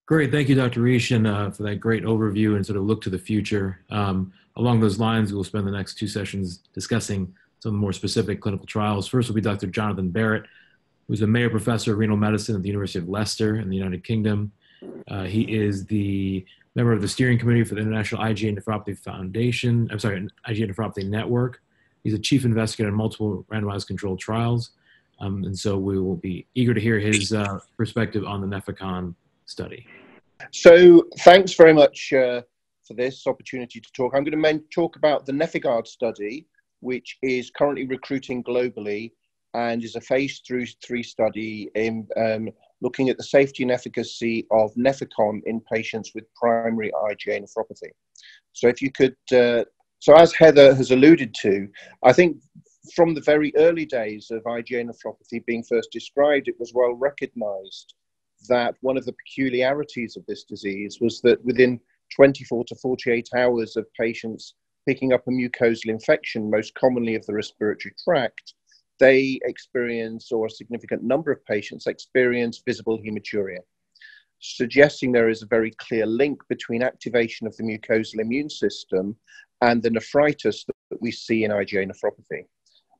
Great. Thank you, Dr. Reich, uh, for that great overview and sort of look to the future. Um, along those lines, we'll spend the next two sessions discussing some more specific clinical trials. First will be Dr. Jonathan Barratt, who's a Mayer Professor of Renal Medicine at the University of Leicester in the United Kingdom. Uh, he is the member of the steering committee for the International IgA Nephropathy Foundation, I'm sorry, IgA Nephropathy Network. He's a chief investigator in multiple randomized controlled trials um, and so we will be eager to hear his uh, perspective on the Nefecon study. So thanks very much uh, for this opportunity to talk. I'm going to talk about the NefIgArd study, which is currently recruiting globally and is a phase three study in um, looking at the safety and efficacy of Nefecon in patients with primary IgA nephropathy. So if you could, uh, so as Heather has alluded to, I think from the very early days of IgA nephropathy being first described, it was well recognized that one of the peculiarities of this disease was that within 24 to 48 hours of patients picking up a mucosal infection, most commonly of the respiratory tract, they experience, or a significant number of patients experience visible hematuria, suggesting there is a very clear link between activation of the mucosal immune system and the nephritis that we see in IgA nephropathy.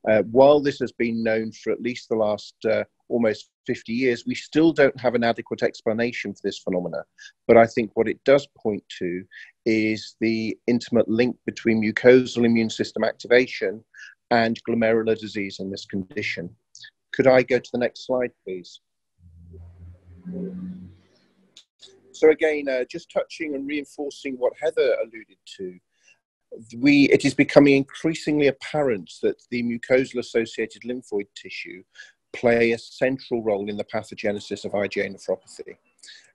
Uh, while this has been known for at least the last uh, almost 50 years, we still don't have an adequate explanation for this phenomena. But I think what it does point to is the intimate link between mucosal immune system activation and glomerular disease in this condition. Could I go to the next slide, please? So again, uh, just touching and reinforcing what Heather alluded to, we, it is becoming increasingly apparent that the mucosal associated lymphoid tissue play a central role in the pathogenesis of IgA nephropathy.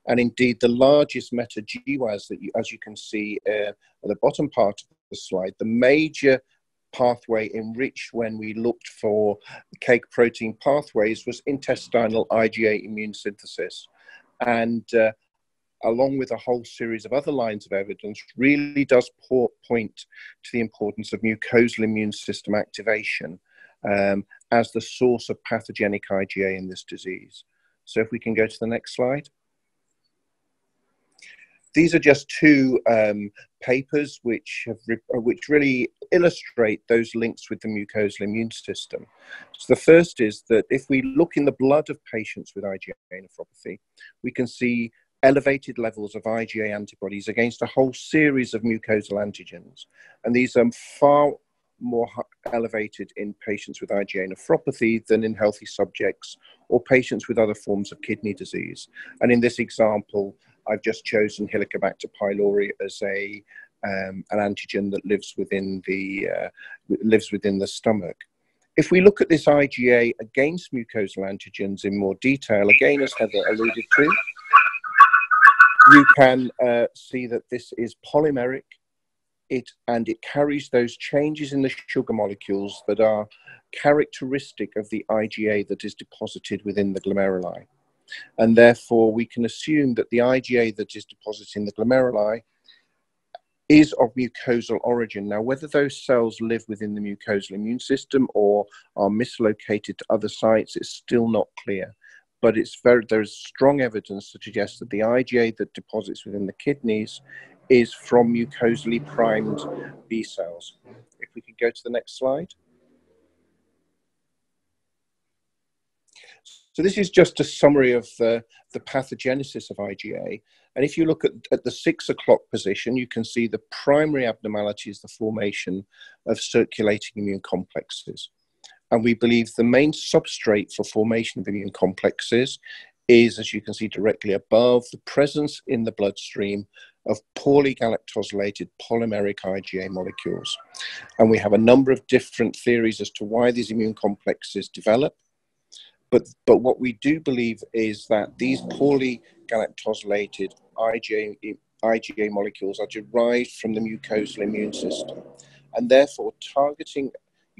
And indeed, the largest meta-GWAS that you, as you can see uh, at the bottom part of the slide, the major pathway enriched when we looked for cake protein pathways was intestinal IgA immune synthesis. And uh, along with a whole series of other lines of evidence, really does point to the importance of mucosal immune system activation um, as the source of pathogenic IgA in this disease. So if we can go to the next slide. These are just two um, papers which have uh, which really illustrate those links with the mucosal immune system. So the first is that if we look in the blood of patients with IgA nephropathy, we can see elevated levels of IgA antibodies against a whole series of mucosal antigens, and these are far more elevated in patients with IgA nephropathy than in healthy subjects or patients with other forms of kidney disease. And in this example, I've just chosen Helicobacter pylori as a um, an antigen that lives within the uh, lives within the stomach. If we look at this IgA against mucosal antigens in more detail, again as Heather alluded to, you can uh, see that this is polymeric it and it carries those changes in the sugar molecules that are characteristic of the IgA that is deposited within the glomeruli. And therefore, we can assume that the IgA that is deposited in the glomeruli is of mucosal origin. Now, whether those cells live within the mucosal immune system or are mislocated to other sites is still not clear. But it's very, there's strong evidence to suggest that the IgA that deposits within the kidneys is from mucosally primed B cells. If we could go to the next slide. So this is just a summary of the, the pathogenesis of IgA. And if you look at, at the six o'clock position, you can see the primary abnormality is the formation of circulating immune complexes. And we believe the main substrate for formation of immune complexes is, as you can see directly above, the presence in the bloodstream of poorly galactosylated polymeric IgA molecules. And we have a number of different theories as to why these immune complexes develop. But, but what we do believe is that these poorly galactosylated IgA, IgA molecules are derived from the mucosal immune system. And therefore, targeting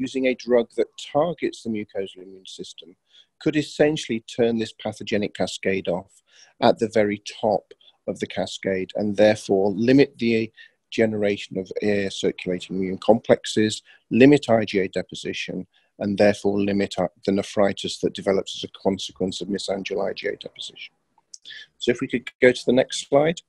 using a drug that targets the mucosal immune system could essentially turn this pathogenic cascade off at the very top of the cascade and therefore limit the generation of air circulating immune complexes, limit IgA deposition, and therefore limit the nephritis that develops as a consequence of mesangial IgA deposition. So if we could go to the next slide.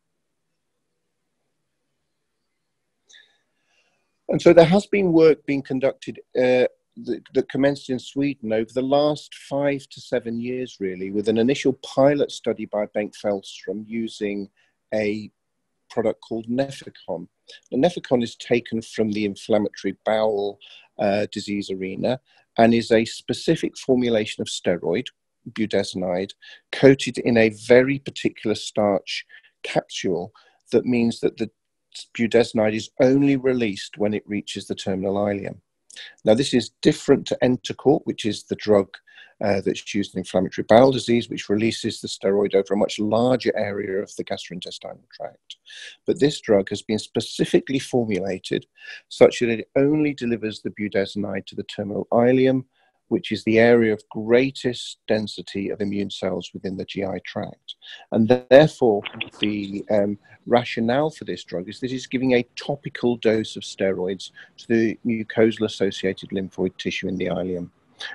And so there has been work being conducted uh, that, that, commenced in Sweden over the last five to seven years, really, with an initial pilot study by Bengt Fellstrom using a product called Nefecon. Now, Nefecon is taken from the inflammatory bowel uh, disease arena and is a specific formulation of steroid, budesonide, coated in a very particular starch capsule that means that the budesonide is only released when it reaches the terminal ileum. Now, this is different to Entocort, which is the drug uh, that's used in inflammatory bowel disease, which releases the steroid over a much larger area of the gastrointestinal tract. But this drug has been specifically formulated such that it only delivers the budesonide to the terminal ileum, which is the area of greatest density of immune cells within the GI tract. And therefore, the um, rationale for this drug is that it's giving a topical dose of steroids to the mucosal associated lymphoid tissue in the ileum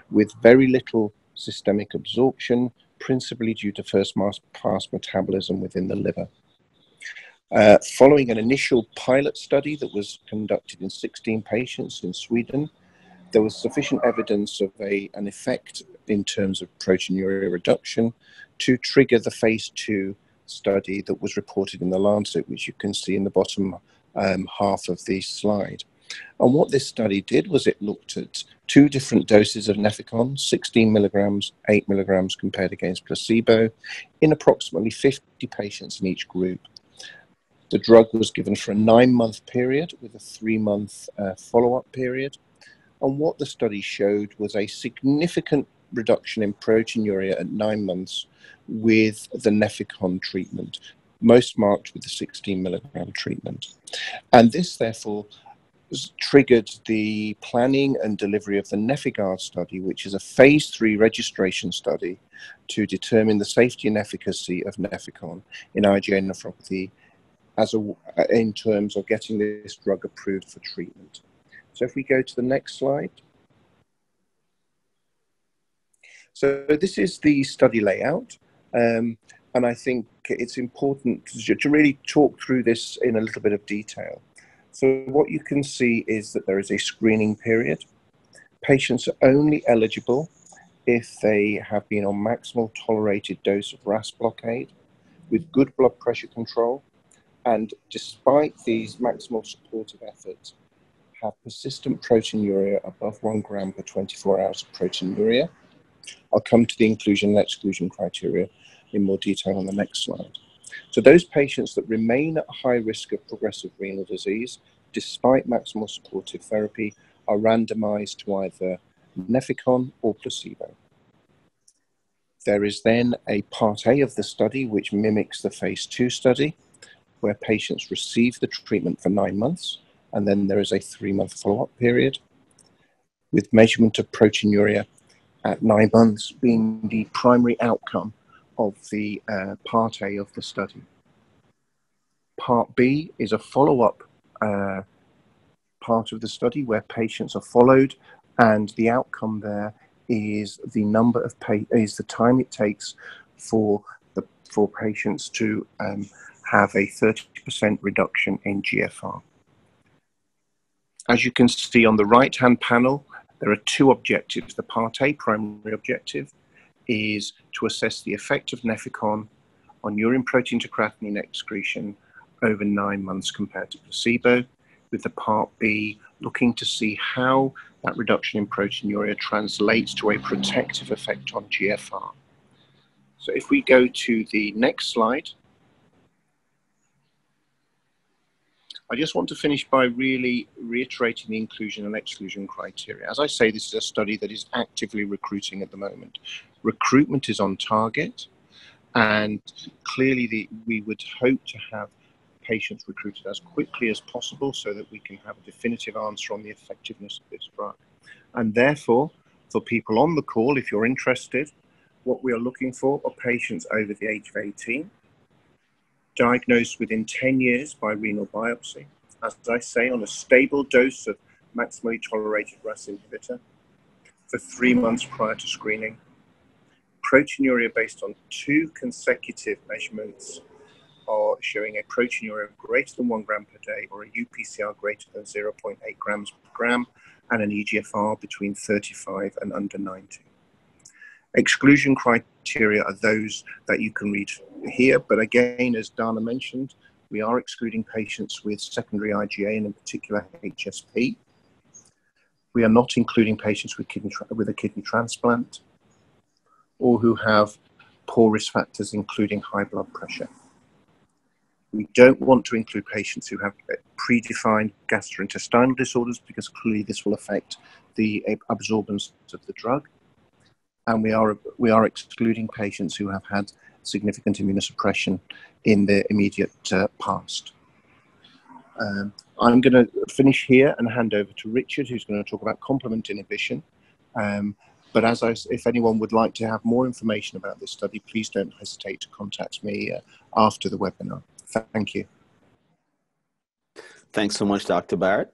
with very little systemic absorption, principally due to first pass metabolism within the liver. Uh, following an initial pilot study that was conducted in 16 patients in Sweden, there was sufficient evidence of a, an effect in terms of proteinuria reduction to trigger the phase two study that was reported in the Lancet, which you can see in the bottom um, half of the slide. And what this study did was it looked at two different doses of Nefecon, 16 milligrams, 8 milligrams compared against placebo, in approximately 50 patients in each group. The drug was given for a nine month period with a three month uh, follow up period. And what the study showed was a significant reduction in proteinuria at nine months with the Nefecon treatment, most marked with the 16 milligram treatment. And this, therefore, triggered the planning and delivery of the NefIgArd study, which is a phase three registration study to determine the safety and efficacy of Nefecon in IgA nephropathy as a, in terms of getting this drug approved for treatment. So if we go to the next slide. So this is the study layout. Um, and I think it's important to, to really talk through this in a little bit of detail. So what you can see is that there is a screening period. Patients are only eligible if they have been on maximal tolerated dose of RAS blockade with good blood pressure control and despite these maximal supportive efforts have persistent proteinuria above one gram per 24 hours of proteinuria. I'll come to the inclusion and exclusion criteria in more detail on the next slide. So those patients that remain at high risk of progressive renal disease, despite maximal supportive therapy, are randomized to either Nefecon or placebo. There is then a part A of the study which mimics the phase two study, where patients receive the treatment for nine months, and then there is a three month follow up period with measurement of proteinuria at nine months being the primary outcome of the uh, part A of the study. Part B is a follow up uh, part of the study where patients are followed, and the outcome there is the number of pa- is the time it takes for the for patients to um, have a 30% reduction in GFR. As you can see on the right hand panel, there are two objectives. The Part A primary objective is to assess the effect of Nefecon on urine protein to creatinine excretion over nine months compared to placebo, with the Part B looking to see how that reduction in proteinuria translates to a protective effect on GFR. So if we go to the next slide, I just want to finish by really reiterating the inclusion and exclusion criteria. As I say, this is a study that is actively recruiting at the moment. Recruitment is on target, and clearly the, we would hope to have patients recruited as quickly as possible so that we can have a definitive answer on the effectiveness of this drug. And therefore, for people on the call, if you're interested, what we are looking for are patients over the age of 18 diagnosed within 10 years by renal biopsy, as I say, on a stable dose of maximally tolerated RAS inhibitor for three months prior to screening. Proteinuria based on two consecutive measurements are showing a proteinuria greater than one gram per day or a UPCR greater than 0.8 grams per gram and an EGFR between 35 and under 90. Exclusion criteria are those that you can read here, but again, as Dana mentioned, we are excluding patients with secondary IgA and in particular HSP. We are not including patients with, kidney with a kidney transplant or who have poor risk factors, including high blood pressure. We don't want to include patients who have uh, predefined gastrointestinal disorders because clearly this will affect the uh, absorbance of the drug and we are we are excluding patients who have had significant immunosuppression in the immediate uh, past. Um, I'm going to finish here and hand over to Richard, who's going to talk about complement inhibition. Um, but as I, if anyone would like to have more information about this study, please don't hesitate to contact me uh, after the webinar. Thank you. Thanks so much, Dr. Barratt.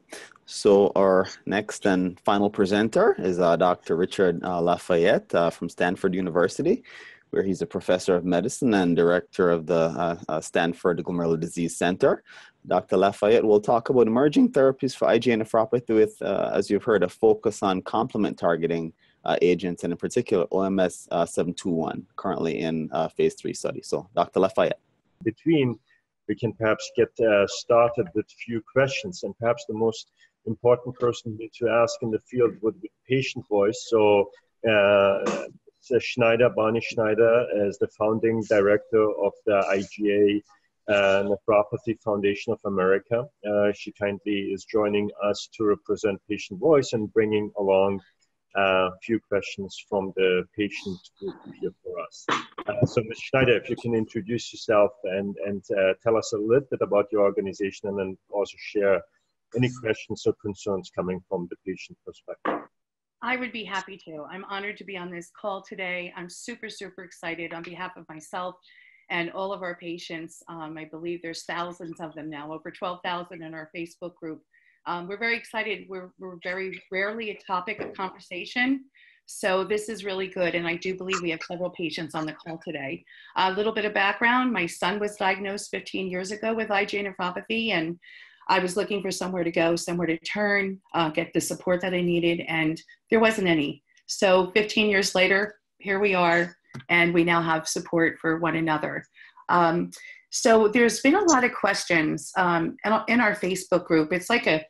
So our next and final presenter is uh, Dr. Richard uh, Lafayette uh, from Stanford University, where he's a professor of medicine and director of the uh, uh, Stanford Glomerular Disease Center. Dr. Lafayette will talk about emerging therapies for IgA nephropathy with, uh, as you've heard, a focus on complement targeting agents and in particular OMS 721, currently in phase three study. So Dr. Lafayette. Between we can perhaps get started with a few questions. And perhaps the most important person to ask in the field would be patient voice. So, uh, Schneider, Bonnie Schneider, is the founding director of the IgA uh, Nephropathy Foundation of America. Uh, she kindly is joining us to represent Patient Voice and bringing along a few questions from the patient group here for us. Uh, so, Ms. Schneider, if you can introduce yourself and, and uh, tell us a little bit about your organization and then also share any questions or concerns coming from the patient perspective. I would be happy to. I'm honored to be on this call today. I'm super, super excited on behalf of myself and all of our patients. Um, I believe there's thousands of them now, over 12,000 in our Facebook group. Um, we're very excited. We're, we're very rarely a topic of conversation. So this is really good. And I do believe we have several patients on the call today. A little bit of background. My son was diagnosed 15 years ago with IgA nephropathy and I was looking for somewhere to go, somewhere to turn, uh, get the support that I needed, and there wasn't any. So 15 years later, here we are, and we now have support for one another. Um, so there's been a lot of questions um, in our Facebook group. It's like a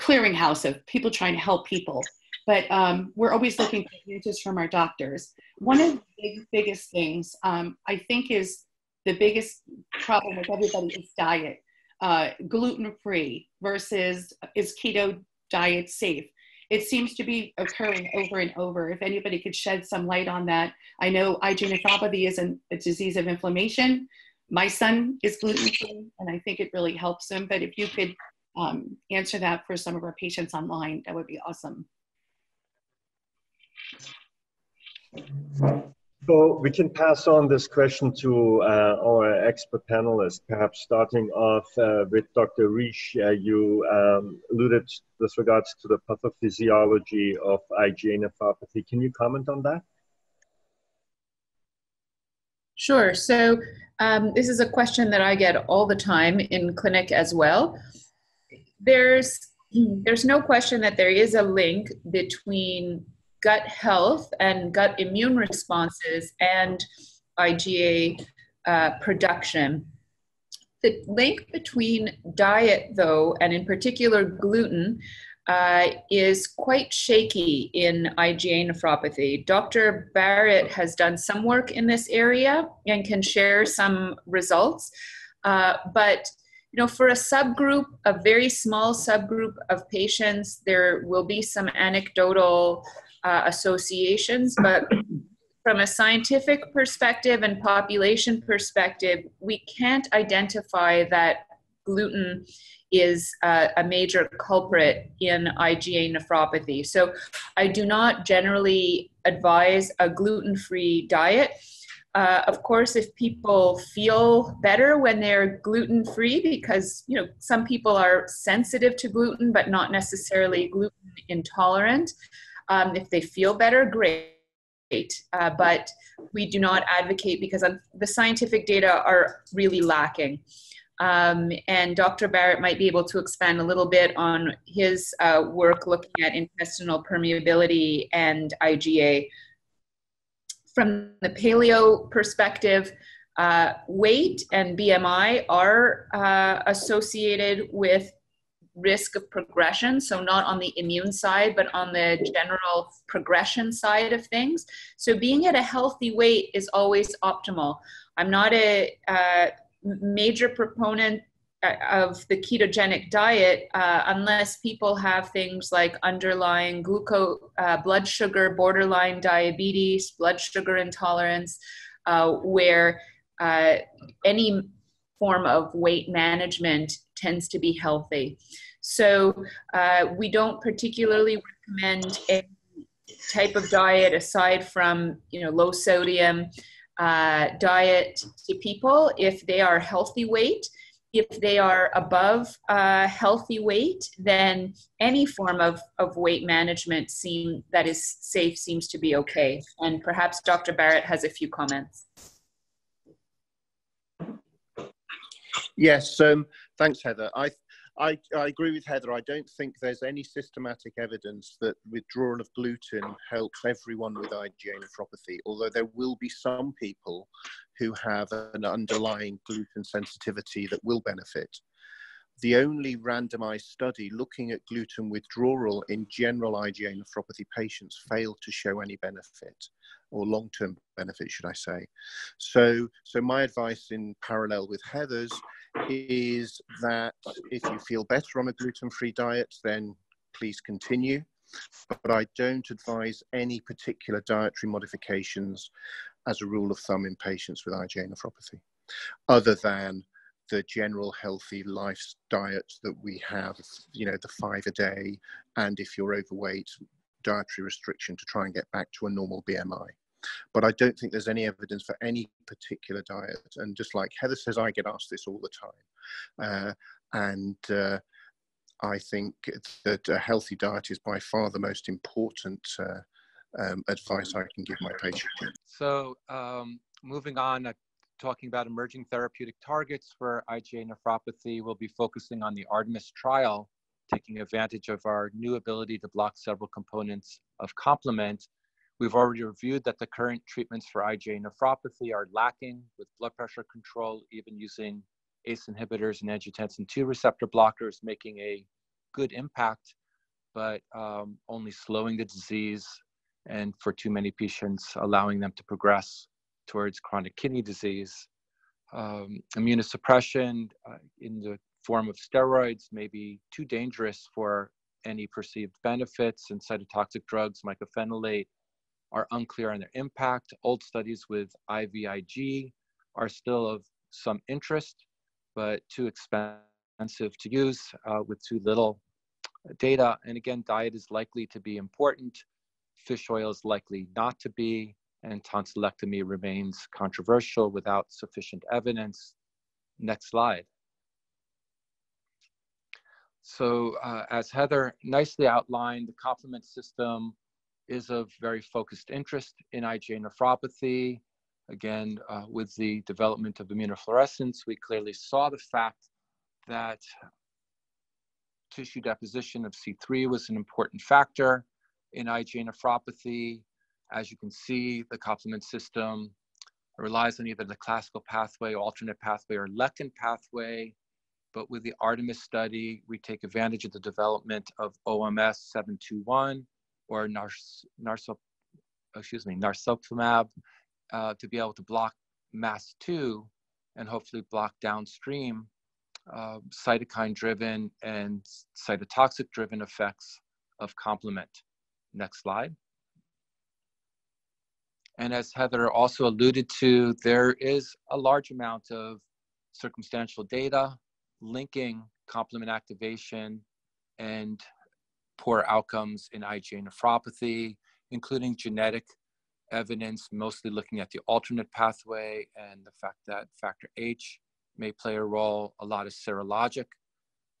clearinghouse of people trying to help people, but um, we're always looking for answers from our doctors. One of the big, biggest things um, I think is the biggest problem with everybody is diet uh, gluten free versus is keto diet safe? It seems to be occurring over and over. If anybody could shed some light on that, I know IgA nephropathy is an, a disease of inflammation. My son is gluten free, and I think it really helps him. But if you could um, answer that for some of our patients online, that would be awesome. So we can pass on this question to uh, our expert panelists, perhaps starting off uh, with Dr. Reich. Uh, you um, alluded with regards to the pathophysiology of IgA nephropathy. Can you comment on that? Sure. So um, this is a question that I get all the time in clinic as well. There's there's no question that there is a link between gut health and gut immune responses and IgA uh, production. The link between diet, though, and in particular gluten, uh, is quite shaky in IgA nephropathy. Dr. Barratt has done some work in this area and can share some results. Uh, but you know, for a subgroup, a very small subgroup of patients, there will be some anecdotal uh, associations, but from a scientific perspective and population perspective, we can't identify that gluten is uh, a major culprit in IgA nephropathy. So I do not generally advise a gluten free diet. Uh, of course, if people feel better when they're gluten free, because you know some people are sensitive to gluten but not necessarily gluten intolerant, um, if they feel better, great. Uh, but we do not advocate because the scientific data are really lacking. Um, and Dr. Barratt might be able to expand a little bit on his uh, work looking at intestinal permeability and IgA. From the paleo perspective, uh, weight and BMI are uh, associated with risk of progression. So, not on the immune side, but on the general progression side of things. So, being at a healthy weight is always optimal. I'm not a, a major proponent uh, of the ketogenic diet uh, unless people have things like underlying glucose, uh, blood sugar, borderline diabetes, blood sugar intolerance, uh, where uh, any form of weight management tends to be healthy. So uh, we don't particularly recommend any type of diet aside from you know low sodium uh, diet to people if they are healthy weight. If they are above uh, healthy weight, then any form of, of weight management seem that is safe seems to be okay. And perhaps Dr. Barratt has a few comments. Yes, um, thanks, Heather. I I, I, agree with Heather. I don't think there's any systematic evidence that withdrawal of gluten helps everyone with IgA nephropathy, although there will be some people who have an underlying gluten sensitivity that will benefit. The only randomized study looking at gluten withdrawal in general IgA nephropathy patients failed to show any benefit or long-term benefit, should I say. So, so my advice in parallel with Heather's is that if you feel better on a gluten-free diet, then please continue. But I don't advise any particular dietary modifications as a rule of thumb in patients with IgA nephropathy, other than the general healthy life diet that we have, you know, the five a day, and if you're overweight, dietary restriction to try and get back to a normal BMI. But I don't think there's any evidence for any particular diet. And just like Heather says, I get asked this all the time. Uh, and uh, I think that a healthy diet is by far the most important uh, um, advice I can give my patients. So, um, moving on, uh, talking about emerging therapeutic targets for IgA nephropathy, we'll be focusing on the Artemis trial, taking advantage of our new ability to block several components of complement. We've already reviewed that the current treatments for IgA nephropathy are lacking with blood pressure control, even using ACE inhibitors and angiotensin 2 receptor blockers making a good impact, but um, only slowing the disease and for too many patients, allowing them to progress towards chronic kidney disease. Um, immunosuppression uh, in the form of steroids may be too dangerous for any perceived benefits, and cytotoxic drugs, mycophenolate, are unclear on their impact. Old studies with IVIG are still of some interest, but too expensive to use uh, with too little data. And again, diet is likely to be important. Fish oil is likely not to be, and tonsillectomy remains controversial without sufficient evidence. Next slide. So uh, as Heather nicely outlined, the complement system is of very focused interest in IgA nephropathy. Again, uh, with the development of immunofluorescence, we clearly saw the fact that tissue deposition of C3 was an important factor in IgA nephropathy. As you can see, the complement system relies on either the classical pathway, alternate pathway, or lectin pathway. But with the Artemis study, we take advantage of the development of OMS 721 or NARS, excuse me, narsoplimab uh, to be able to block MASP2 and hopefully block downstream uh, cytokine driven and cytotoxic driven effects of complement. Next slide. And as Heather also alluded to, there is a large amount of circumstantial data linking complement activation and poor outcomes in IgA nephropathy, including genetic evidence, mostly looking at the alternate pathway and the fact that factor H may play a role, a lot of serologic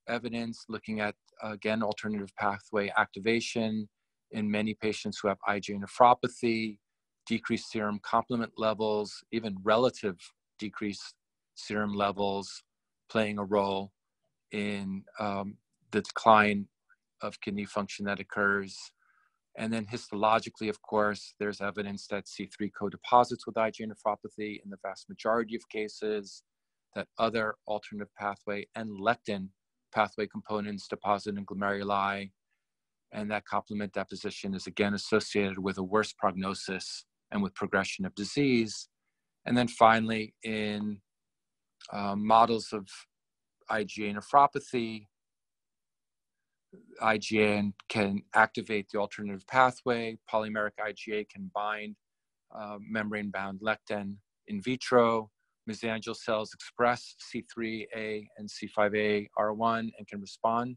evidence looking at, again, alternative pathway activation in many patients who have IgA nephropathy, decreased serum complement levels, even relative decreased serum levels playing a role in um, the decline of kidney function that occurs. And then histologically, of course, there's evidence that C3 co-deposits with IgA nephropathy in the vast majority of cases, that other alternative pathway and lectin pathway components deposit in glomeruli, and that complement deposition is again associated with a worse prognosis and with progression of disease. And then finally, in uh, models of IgA nephropathy, IgA can activate the alternative pathway. Polymeric IgA can bind uh, membrane bound lectin in vitro. Mesangial cells express C3A and C5A R1 and can respond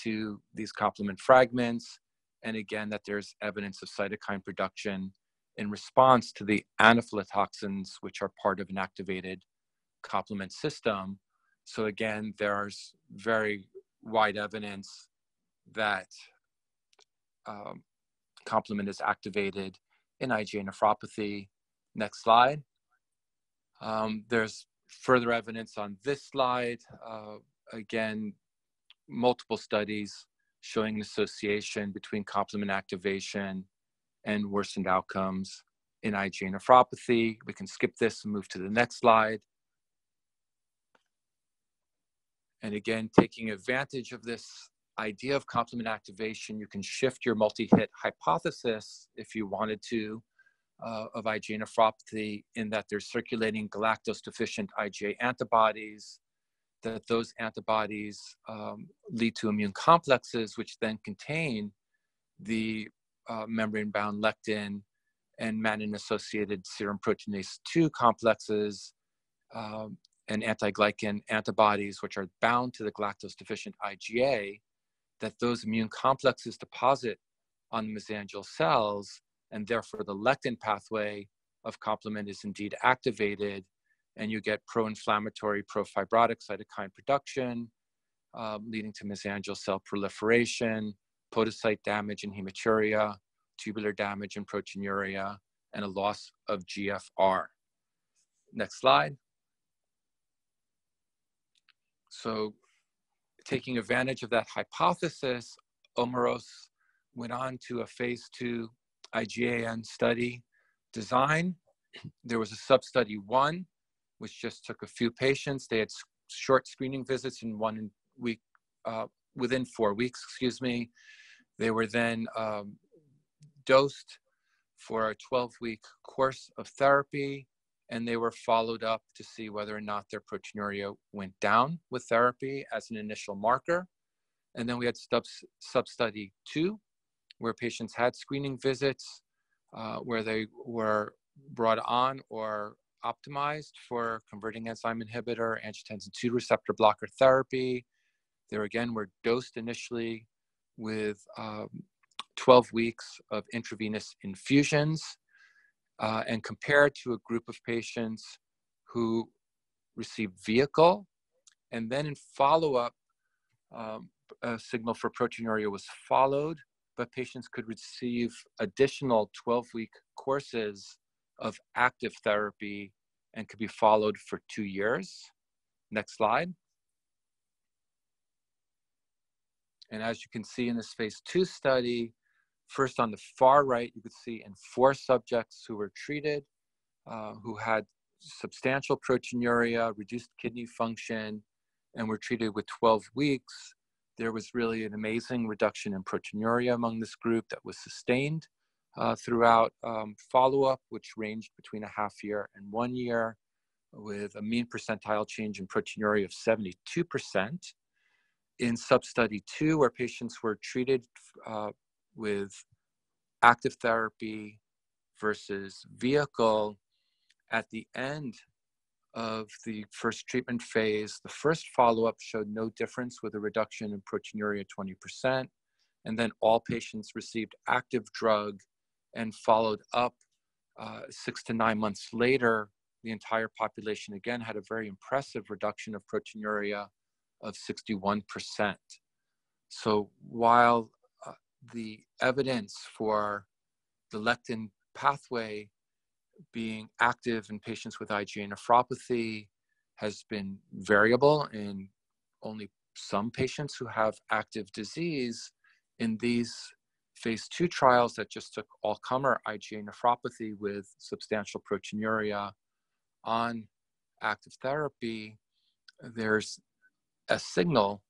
to these complement fragments. And again, that there's evidence of cytokine production in response to the anaphylatoxins, which are part of an activated complement system. So again, there's very wide evidence that um, complement is activated in IgA nephropathy. Next slide. Um, there's further evidence on this slide. Uh, again, multiple studies showing an association between complement activation and worsened outcomes in IgA nephropathy. We can skip this and move to the next slide. And again, taking advantage of this idea of complement activation, you can shift your multi-hit hypothesis if you wanted to uh, of IgA nephropathy in that there's circulating galactose deficient IgA antibodies, that those antibodies um, lead to immune complexes, which then contain the uh, membrane bound lectin and mannan associated serine proteinase 2 complexes. Um, and anti-glycan antibodies, which are bound to the galactose deficient IgA, that those immune complexes deposit on the mesangial cells, and therefore the lectin pathway of complement is indeed activated, and you get pro-inflammatory, pro-fibrotic cytokine production, um, leading to mesangial cell proliferation, podocyte damage and hematuria, tubular damage and proteinuria, and a loss of GFR. Next slide. So taking advantage of that hypothesis, Omeros went on to a phase two IgAN study design. There was a sub-study one, which just took a few patients. They had short screening visits in one week, uh, within four weeks, excuse me. They were then um, dosed for a 12 week course of therapy and they were followed up to see whether or not their proteinuria went down with therapy as an initial marker. And then we had sub, study two, where patients had screening visits, uh, where they were brought on or optimized for converting enzyme inhibitor, angiotensin 2 receptor blocker therapy. There again were dosed initially with um, 12 weeks of intravenous infusions uh, and compared to a group of patients who received vehicle. And then in follow up, um, a signal for proteinuria was followed, but patients could receive additional 12 week courses of active therapy and could be followed for two years. Next slide. And as you can see in this phase two study, First, on the far right, you could see in four subjects who were treated, uh, who had substantial proteinuria, reduced kidney function, and were treated with 12 weeks. There was really an amazing reduction in proteinuria among this group that was sustained uh, throughout um, follow up, which ranged between a half year and one year, with a mean percentile change in proteinuria of 72%. In sub study two, where patients were treated uh, with active therapy versus vehicle at the end of the first treatment phase, the first follow-up showed no difference with a reduction in proteinuria 20%. And then all patients received active drug and followed up uh, six to nine months later. The entire population again had a very impressive reduction of proteinuria of 61%. So while the evidence for the lectin pathway being active in patients with IgA nephropathy has been variable in only some patients who have active disease. In these phase two trials that just took all comer IgA nephropathy with substantial proteinuria on active therapy, there's a signal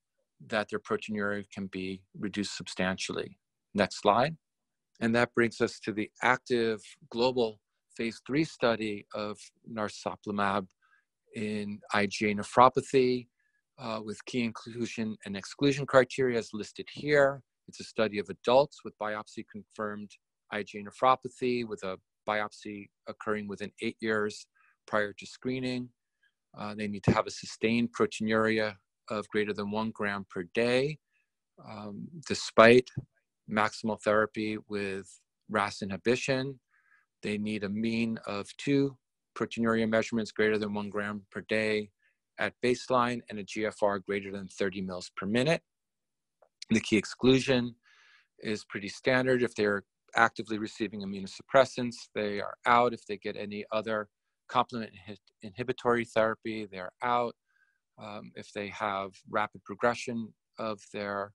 that their proteinuria can be reduced substantially. Next slide. And that brings us to the active global phase three study of narsoplimab in IgA nephropathy uh, with key inclusion and exclusion criteria as listed here. It's a study of adults with biopsy confirmed IgA nephropathy with a biopsy occurring within eight years prior to screening. Uh, they need to have a sustained proteinuria of greater than one gram per day, um, despite maximal therapy with RAS inhibition. They need a mean of two proteinuria measurements greater than one gram per day at baseline and a GFR greater than 30 mils per minute. The key exclusion is pretty standard. If they're actively receiving immunosuppressants, they are out. If they get any other complement inhibitory therapy, they're out. Um, if they have rapid progression of their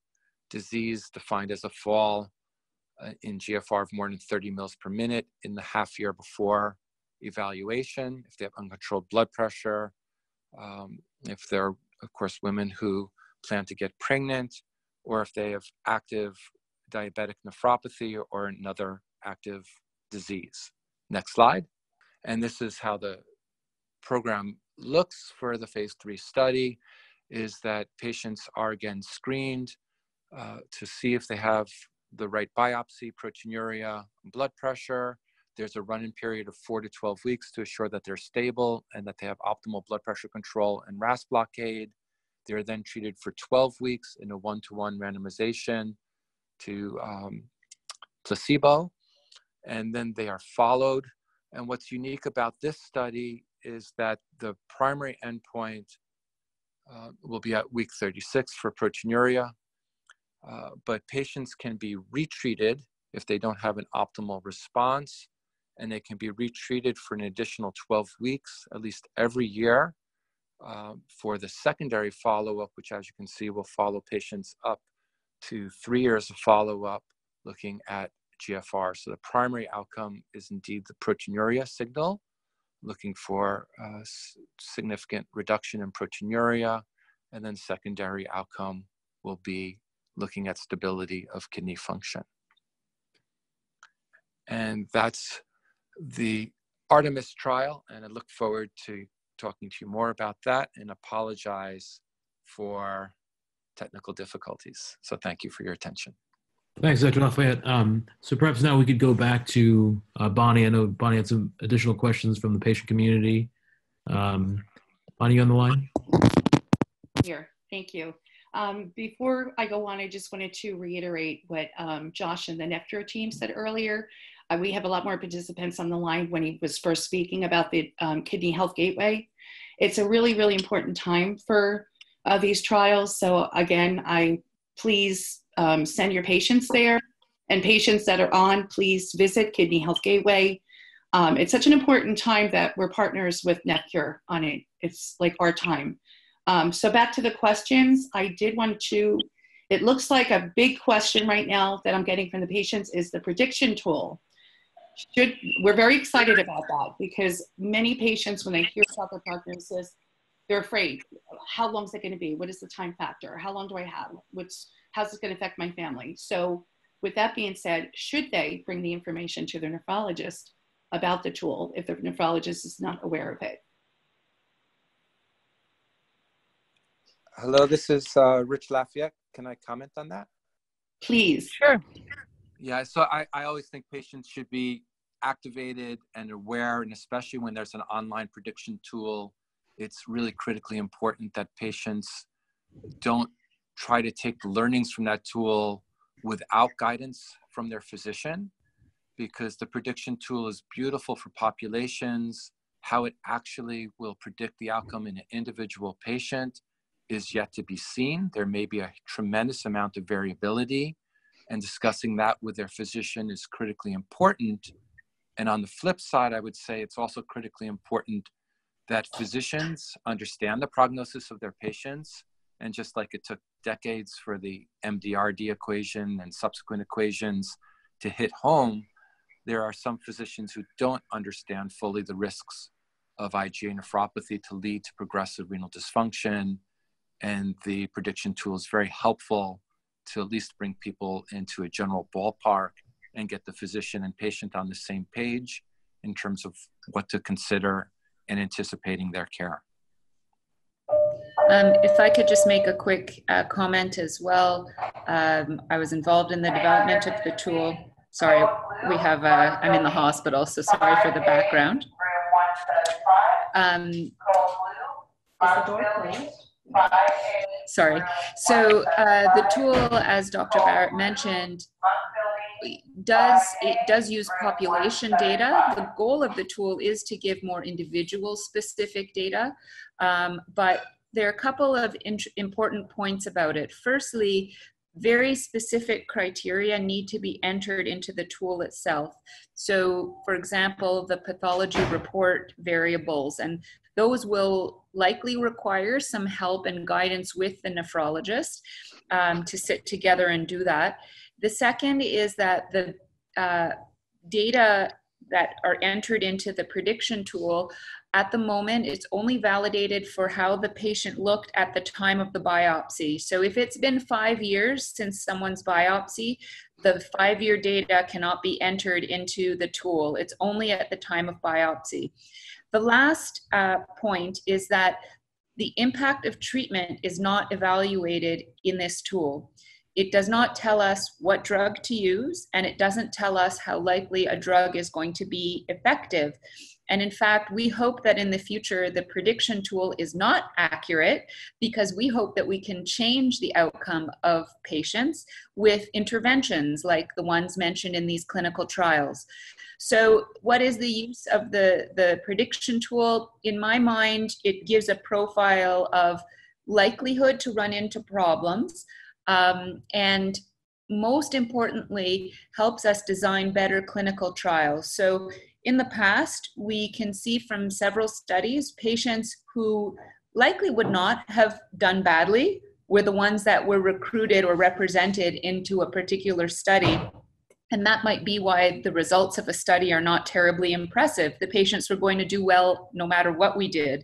disease defined as a fall uh, in GFR of more than 30 mils per minute in the half year before evaluation, if they have uncontrolled blood pressure, um, if they're, of course, women who plan to get pregnant, or if they have active diabetic nephropathy or another active disease. Next slide. And this is how the program looks for the phase three study is that patients are again screened uh, to see if they have the right biopsy, proteinuria, blood pressure. There's a run-in period of four to 12 weeks to assure that they're stable and that they have optimal blood pressure control and RAS blockade. They're then treated for 12 weeks in a one-to-one randomization to um, placebo, and then they are followed. And what's unique about this study is that the primary endpoint uh, will be at week 36 for proteinuria, uh, but patients can be retreated if they don't have an optimal response, and they can be retreated for an additional 12 weeks, at least every year, uh, for the secondary follow-up, which as you can see will follow patients up to three years of follow-up looking at GFR. So the primary outcome is indeed the proteinuria signal, looking for a significant reduction in proteinuria, and then secondary outcome will be looking at stability of kidney function. And that's the Artemis trial, and I look forward to talking to you more about that and apologize for technical difficulties. So thank you for your attention. Thanks, Dr. Lafayette. Um, so perhaps now we could go back to uh, Bonnie. I know Bonnie had some additional questions from the patient community. Um, Bonnie, you on the line? Here, thank you. Um, before I go on, I just wanted to reiterate what um, Josh and the NephCure team said earlier. Uh, we have a lot more participants on the line when he was first speaking about the um, Kidney Health Gateway. It's a really, really important time for uh, these trials. So again, I please um, send your patients there. And patients that are on, please visit Kidney Health Gateway. Um, it's such an important time that we're partners with NephCure on it. It's like our time. Um, so back to the questions, I did want to, it looks like a big question right now that I'm getting from the patients is the prediction tool. Should, we're very excited about that because many patients, when they hear about their prognosis, they're afraid. How long is it going to be? What is the time factor? How long do I have? What's how's this going to affect my family? So, with that being said, should they bring the information to their nephrologist about the tool if the nephrologist is not aware of it? Hello, this is uh, Rich Lafayette. Can I comment on that? Please. Sure. Yeah, so I, I always think patients should be activated and aware, and especially when there's an online prediction tool, it's really critically important that patients don't try to take the learnings from that tool without guidance from their physician because the prediction tool is beautiful for populations. How it actually will predict the outcome in an individual patient is yet to be seen. There may be a tremendous amount of variability, and discussing that with their physician is critically important. And on the flip side, I would say it's also critically important that physicians understand the prognosis of their patients. And just like it took decades for the MDRD equation and subsequent equations to hit home, there are some physicians who don't understand fully the risks of IgA nephropathy to lead to progressive renal dysfunction. And the prediction tool is very helpful to at least bring people into a general ballpark and get the physician and patient on the same page in terms of what to consider and anticipating their care. Um, if I could just make a quick uh, comment as well. Um, I was involved in the development of the tool. Sorry, we have, uh, I'm in the hospital, so sorry for the background. Um, is the door closed? Sorry. So uh, the tool, as Dr. Barratt mentioned, does it does use population data. The goal of the tool is to give more individual specific data, um, but there are a couple of important points about it. Firstly, very specific criteria need to be entered into the tool itself. So, for example, the pathology report variables, and those will likely require some help and guidance with the nephrologist um, to sit together and do that. The second is that the uh, data that are entered into the prediction tool at the moment it's only validated for how the patient looked at the time of the biopsy. So if it's been five years since someone's biopsy the five year data cannot be entered into the tool. It's only at the time of biopsy the last uh, point is that the impact of treatment is not evaluated in this tool it does not tell us what drug to use, and it doesn't tell us how likely a drug is going to be effective. And in fact, we hope that in the future, the prediction tool is not accurate because we hope that we can change the outcome of patients with interventions like the ones mentioned in these clinical trials. So, what is the use of the, the prediction tool? In my mind, it gives a profile of likelihood to run into problems um, and most importantly, helps us design better clinical trials. So, in the past, we can see from several studies patients who likely would not have done badly were the ones that were recruited or represented into a particular study. And that might be why the results of a study are not terribly impressive. The patients were going to do well no matter what we did.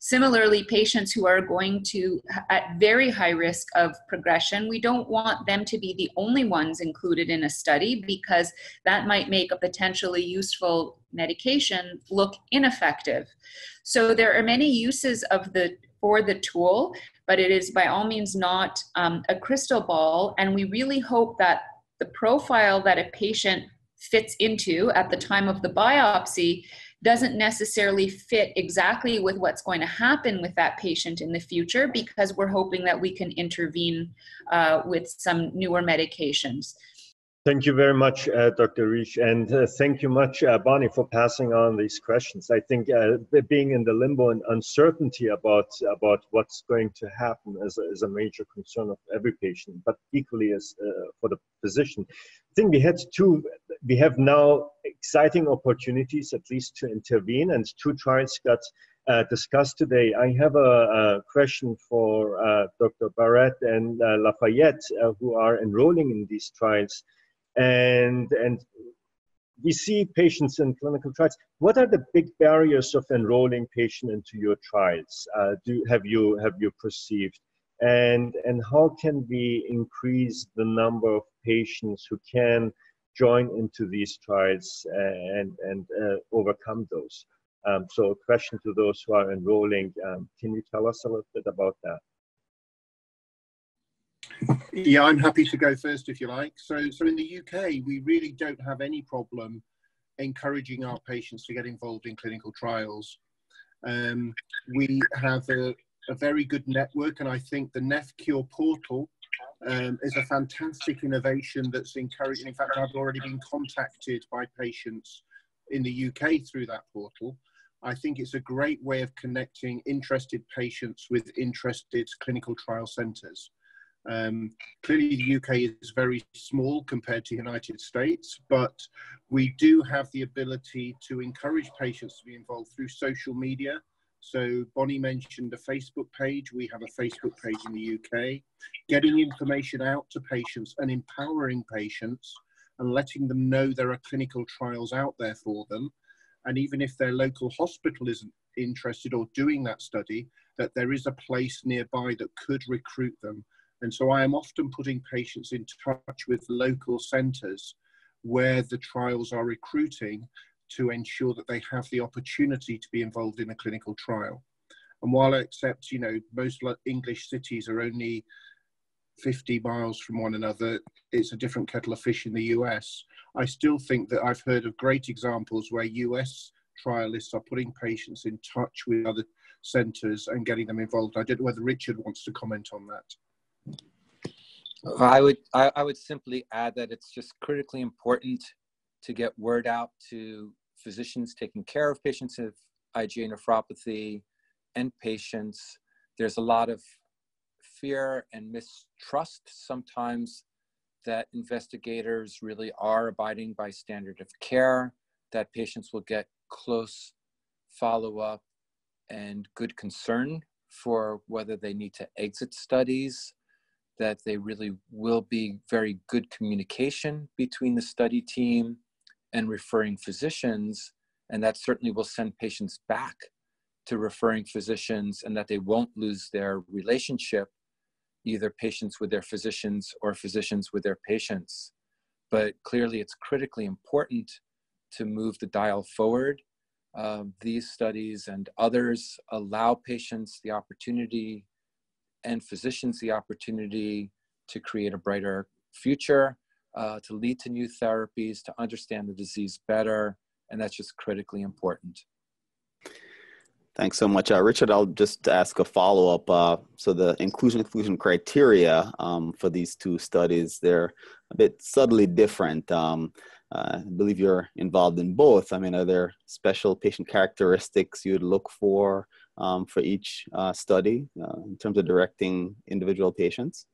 Similarly, patients who are going to, at very high risk of progression, we don't want them to be the only ones included in a study because that might make a potentially useful medication look ineffective. So there are many uses of the for the tool, but it is by all means not um, a crystal ball. And we really hope that the profile that a patient fits into at the time of the biopsy doesn't necessarily fit exactly with what's going to happen with that patient in the future because we're hoping that we can intervene uh, with some newer medications. Thank you very much, uh, Dr. Reich, and uh, thank you much, uh, Bonnie, for passing on these questions. I think uh, being in the limbo and uncertainty about about what's going to happen is a, is a major concern of every patient, but equally as uh, for the physician. I think we had two. We have now exciting opportunities, at least, to intervene, and two trials got uh, discussed today. I have a, a question for uh, Dr. Barratt and Lafayette, who are enrolling in these trials and and we see patients in clinical trials. What are the big barriers of enrolling patient into your trials? Uh, do have you have you perceived, and and how can we increase the number of patients who can join into these trials and and uh, overcome those? Um, so, a question to those who are enrolling: um, Can you tell us a little bit about that? Yeah, I'm happy to go first if you like. So, so in the UK, we really don't have any problem encouraging our patients to get involved in clinical trials. Um, we have a, a, very good network, and I think the NephCure portal um, is a fantastic innovation that's encouraging. In fact, I've already been contacted by patients in the UK through that portal. I think it's a great way of connecting interested patients with interested clinical trial centres. Um, clearly, the UK is very small compared to the United States, but we do have the ability to encourage patients to be involved through social media. So, Bonnie mentioned a Facebook page. We have a Facebook page in the UK. Getting information out to patients and empowering patients and letting them know there are clinical trials out there for them. And even if their local hospital isn't interested or doing that study, that there is a place nearby that could recruit them and so I am often putting patients in touch with local centres where the trials are recruiting to ensure that they have the opportunity to be involved in a clinical trial. And while I accept, you know, most English cities are only 50 miles from one another, it's a different kettle of fish in the US. I still think that I've heard of great examples where US trialists are putting patients in touch with other centres and getting them involved. I don't know whether Richard wants to comment on that. I would I, I, would simply add that it's just critically important to get word out to physicians taking care of patients of IgA nephropathy and patients. There's a lot of fear and mistrust sometimes that investigators really are abiding by standard of care, that patients will get close follow up and good concern for whether they need to exit studies that they really will be very good communication between the study team and referring physicians, and that certainly will send patients back to referring physicians and that they won't lose their relationship, either patients with their physicians or physicians with their patients. But clearly, it's critically important to move the dial forward. Uh, these studies and others allow patients the opportunity and physicians the opportunity to create a brighter future, uh, to lead to new therapies, to understand the disease better, and that's just critically important. Thanks so much, uh, Richard. I'll just ask a follow up. Uh, so the inclusion exclusion criteria um, for these two studies they're a bit subtly different. Um, uh, I believe you're involved in both. I mean, are there special patient characteristics you'd look for um, for each uh, study uh, in terms of directing individual patients?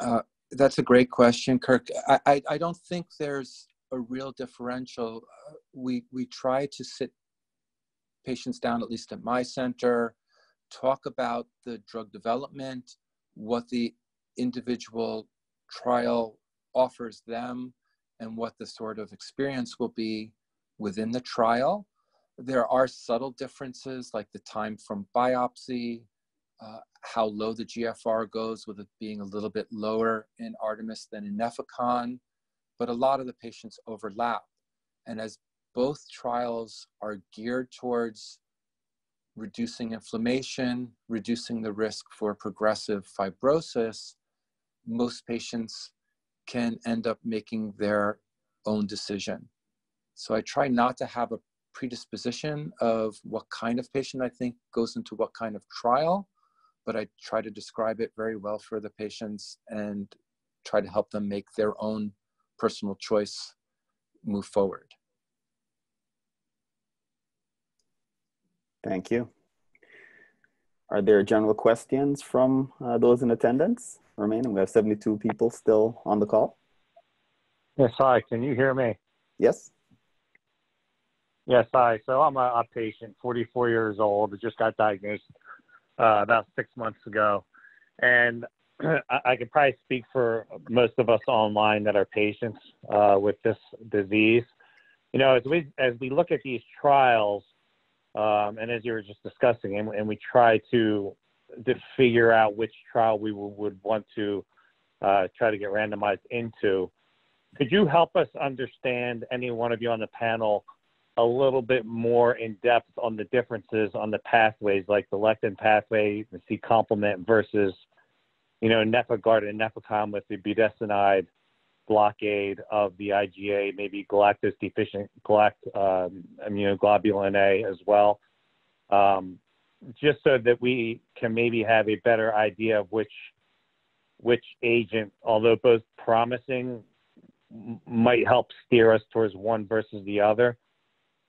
Uh, that's a great question, Kirk. I, I, I, don't think there's a real differential. we we try to sit patients down, at least at my center, talk about the drug development, what the individual trial offers them, and what the sort of experience will be within the trial. There are subtle differences like the time from biopsy, uh, how low the GFR goes, with it being a little bit lower in Artemis than in Nefecon, but a lot of the patients overlap. And as both trials are geared towards reducing inflammation, reducing the risk for progressive fibrosis, most patients can end up making their own decision. So I try not to have a predisposition of what kind of patient I think goes into what kind of trial, but I try to describe it very well for the patients and try to help them make their own personal choice move forward. Thank you. Are there general questions from uh, those in attendance remaining? We have 72 people still on the call. Yes, hi. Can you hear me? Yes. Yes, hi. So I'm a, a patient, 44 years old, just got diagnosed uh, about six months ago. And (clears throat) I, I could probably speak for most of us online that are patients uh, with this disease. You know, as we as we look at these trials, um, and as you were just discussing, and, and we try to to figure out which trial we w- would want to uh, try to get randomized into. Could you help us understand, any one of you on the panel, a little bit more in depth on the differences on the pathways, like the lectin pathway, the C complement versus, you know, NefIgArd and Nefecon with the budesonide blockade of the IgA, maybe galactose deficient galact, um, immunoglobulin A as well, um, just so that we can maybe have a better idea of which which agent, although both promising, might help steer us towards one versus the other.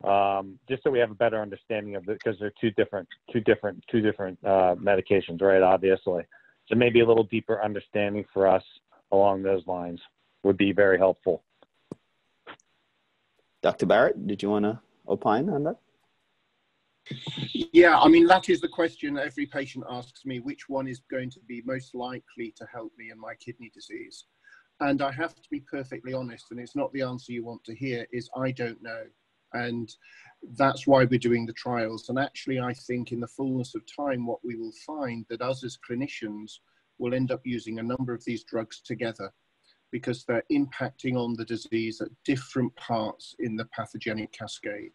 Um, just so we have a better understanding of it, because they're two different, two different, two different uh, medications, right? Obviously, so maybe a little deeper understanding for us along those lines would be very helpful. Dr. Barratt, did you want to opine on that? Yeah, I mean, that is the question every patient asks me which one is going to be most likely to help me in my kidney disease? And I have to be perfectly honest, and it's not the answer you want to hear, is I don't know. And that's why we're doing the trials. And actually, I think in the fullness of time, what we will find that us as clinicians will end up using a number of these drugs together because they're impacting on the disease at different parts in the pathogenic cascade.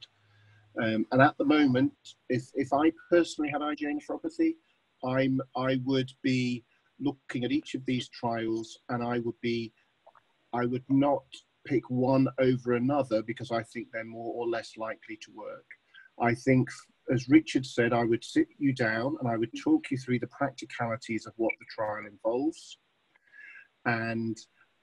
Um, and at the moment, if, if I personally had IgA nephropathy, I'm, I would be looking at each of these trials and I would be, I would not pick one over another because I think they're more or less likely to work. I think, as Richard said, I would sit you down and I would talk you through the practicalities of what the trial involves. And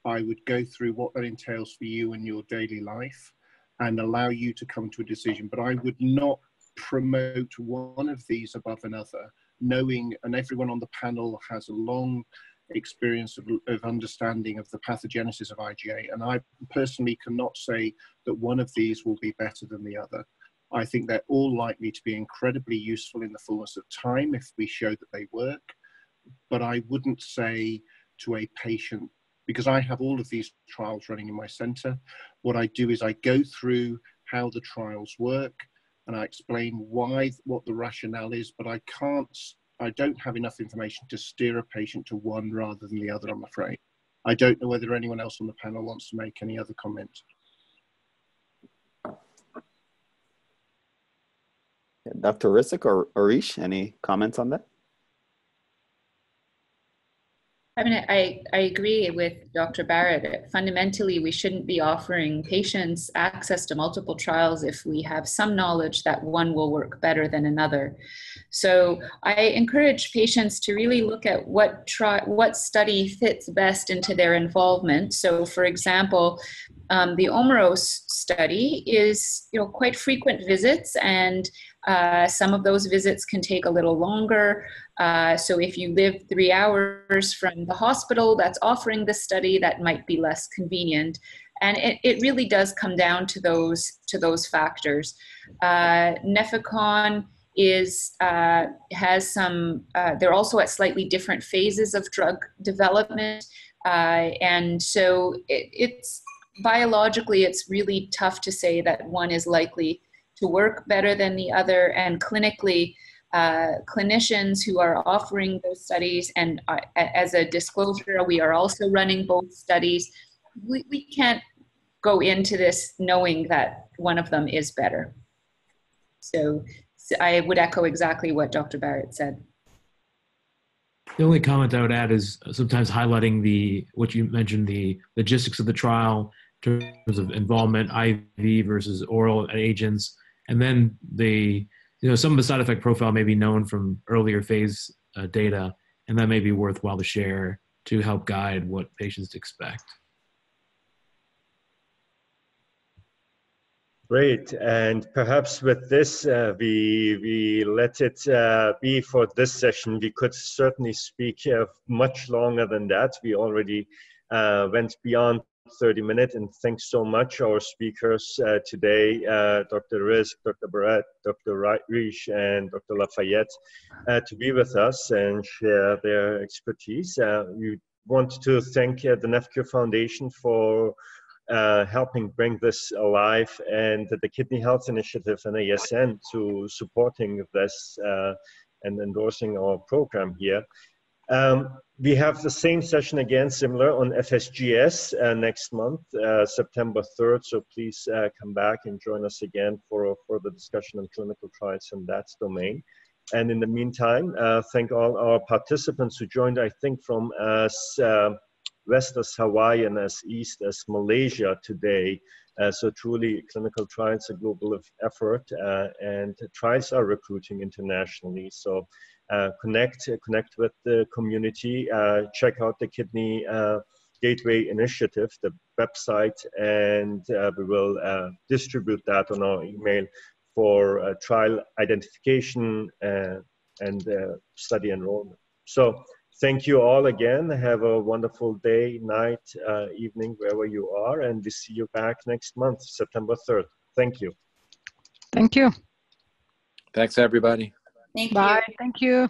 I would go through what that entails for you in your daily life and allow you to come to a decision. But I would not promote one of these above another, knowing, and everyone on the panel has a long experience of, of, understanding of the pathogenesis of IgA. And I personally cannot say that one of these will be better than the other. I think they're all likely to be incredibly useful in the fullness of time if we show that they work. But I wouldn't say to a patient because I have all of these trials running in my center. What I do is I go through how the trials work and I explain why, what the rationale is, but I can't, I don't have enough information to steer a patient to one rather than the other, I'm afraid. I don't know whether anyone else on the panel wants to make any other comments. Dr. Rizk or Arish, any comments on that? I mean, I, I agree with Dr. Barratt. Fundamentally, we shouldn't be offering patients access to multiple trials if we have some knowledge that one will work better than another. So I encourage patients to really look at what try, what study fits best into their involvement. So, for example, um, the Omeros study is you know quite frequent visits and uh, some of those visits can take a little longer. Uh, so if you live three hours from the hospital that's offering the study, that might be less convenient. And it, it really does come down to those to those factors. Uh, Nefecon is uh, has some. Uh, they're also at slightly different phases of drug development, uh, and so it, it's biologically it's really tough to say that one is likely to work better than the other, and clinically, uh, clinicians who are offering those studies, and uh, as a disclosure, we are also running both studies. We, we can't go into this knowing that one of them is better. So, so I would echo exactly what Dr. Barratt said. The only comment I would add is sometimes highlighting the what you mentioned the logistics of the trial in terms of involvement, IV versus oral agents, and then the you know some of the side effect profile may be known from earlier phase uh, data and that may be worthwhile to share to help guide what patients expect Great, and perhaps with this, uh, we we let it uh, be for this session. We could certainly speak uh, much longer than that. We already uh, went beyond 30 minutes. And thanks so much our speakers uh, today, uh, Dr. Rizk, Dr. Barratt, Dr. Reich, and Dr. Lafayette, uh, to be with us and share their expertise. Uh, we want to thank uh, the NephCure Foundation for uh, helping bring this alive and the Kidney Health Initiative and ASN to supporting this and endorsing our program here. Um, we have the same session again, similar on FSGS uh, next month, uh, September 3rd. So please uh, come back and join us again for a further discussion on clinical trials in that domain. And in the meantime, uh, thank all our participants who joined, I think, from as uh, west as Hawaii and as east as Malaysia today. Uh, so truly, clinical trials a global effort, and trials are recruiting internationally. So uh, Uh, connect uh, connect with the community. Uh, check out the Kidney uh, Gateway Initiative, the website, and uh, we will distribute that on our email for trial identification and study enrollment. So thank you all again. Have a wonderful day, night, uh, evening, wherever you are, and we see you back next month, September 3rd. Thank you. Thank you. Thanks, everybody. Thank Bye. you. Thank you.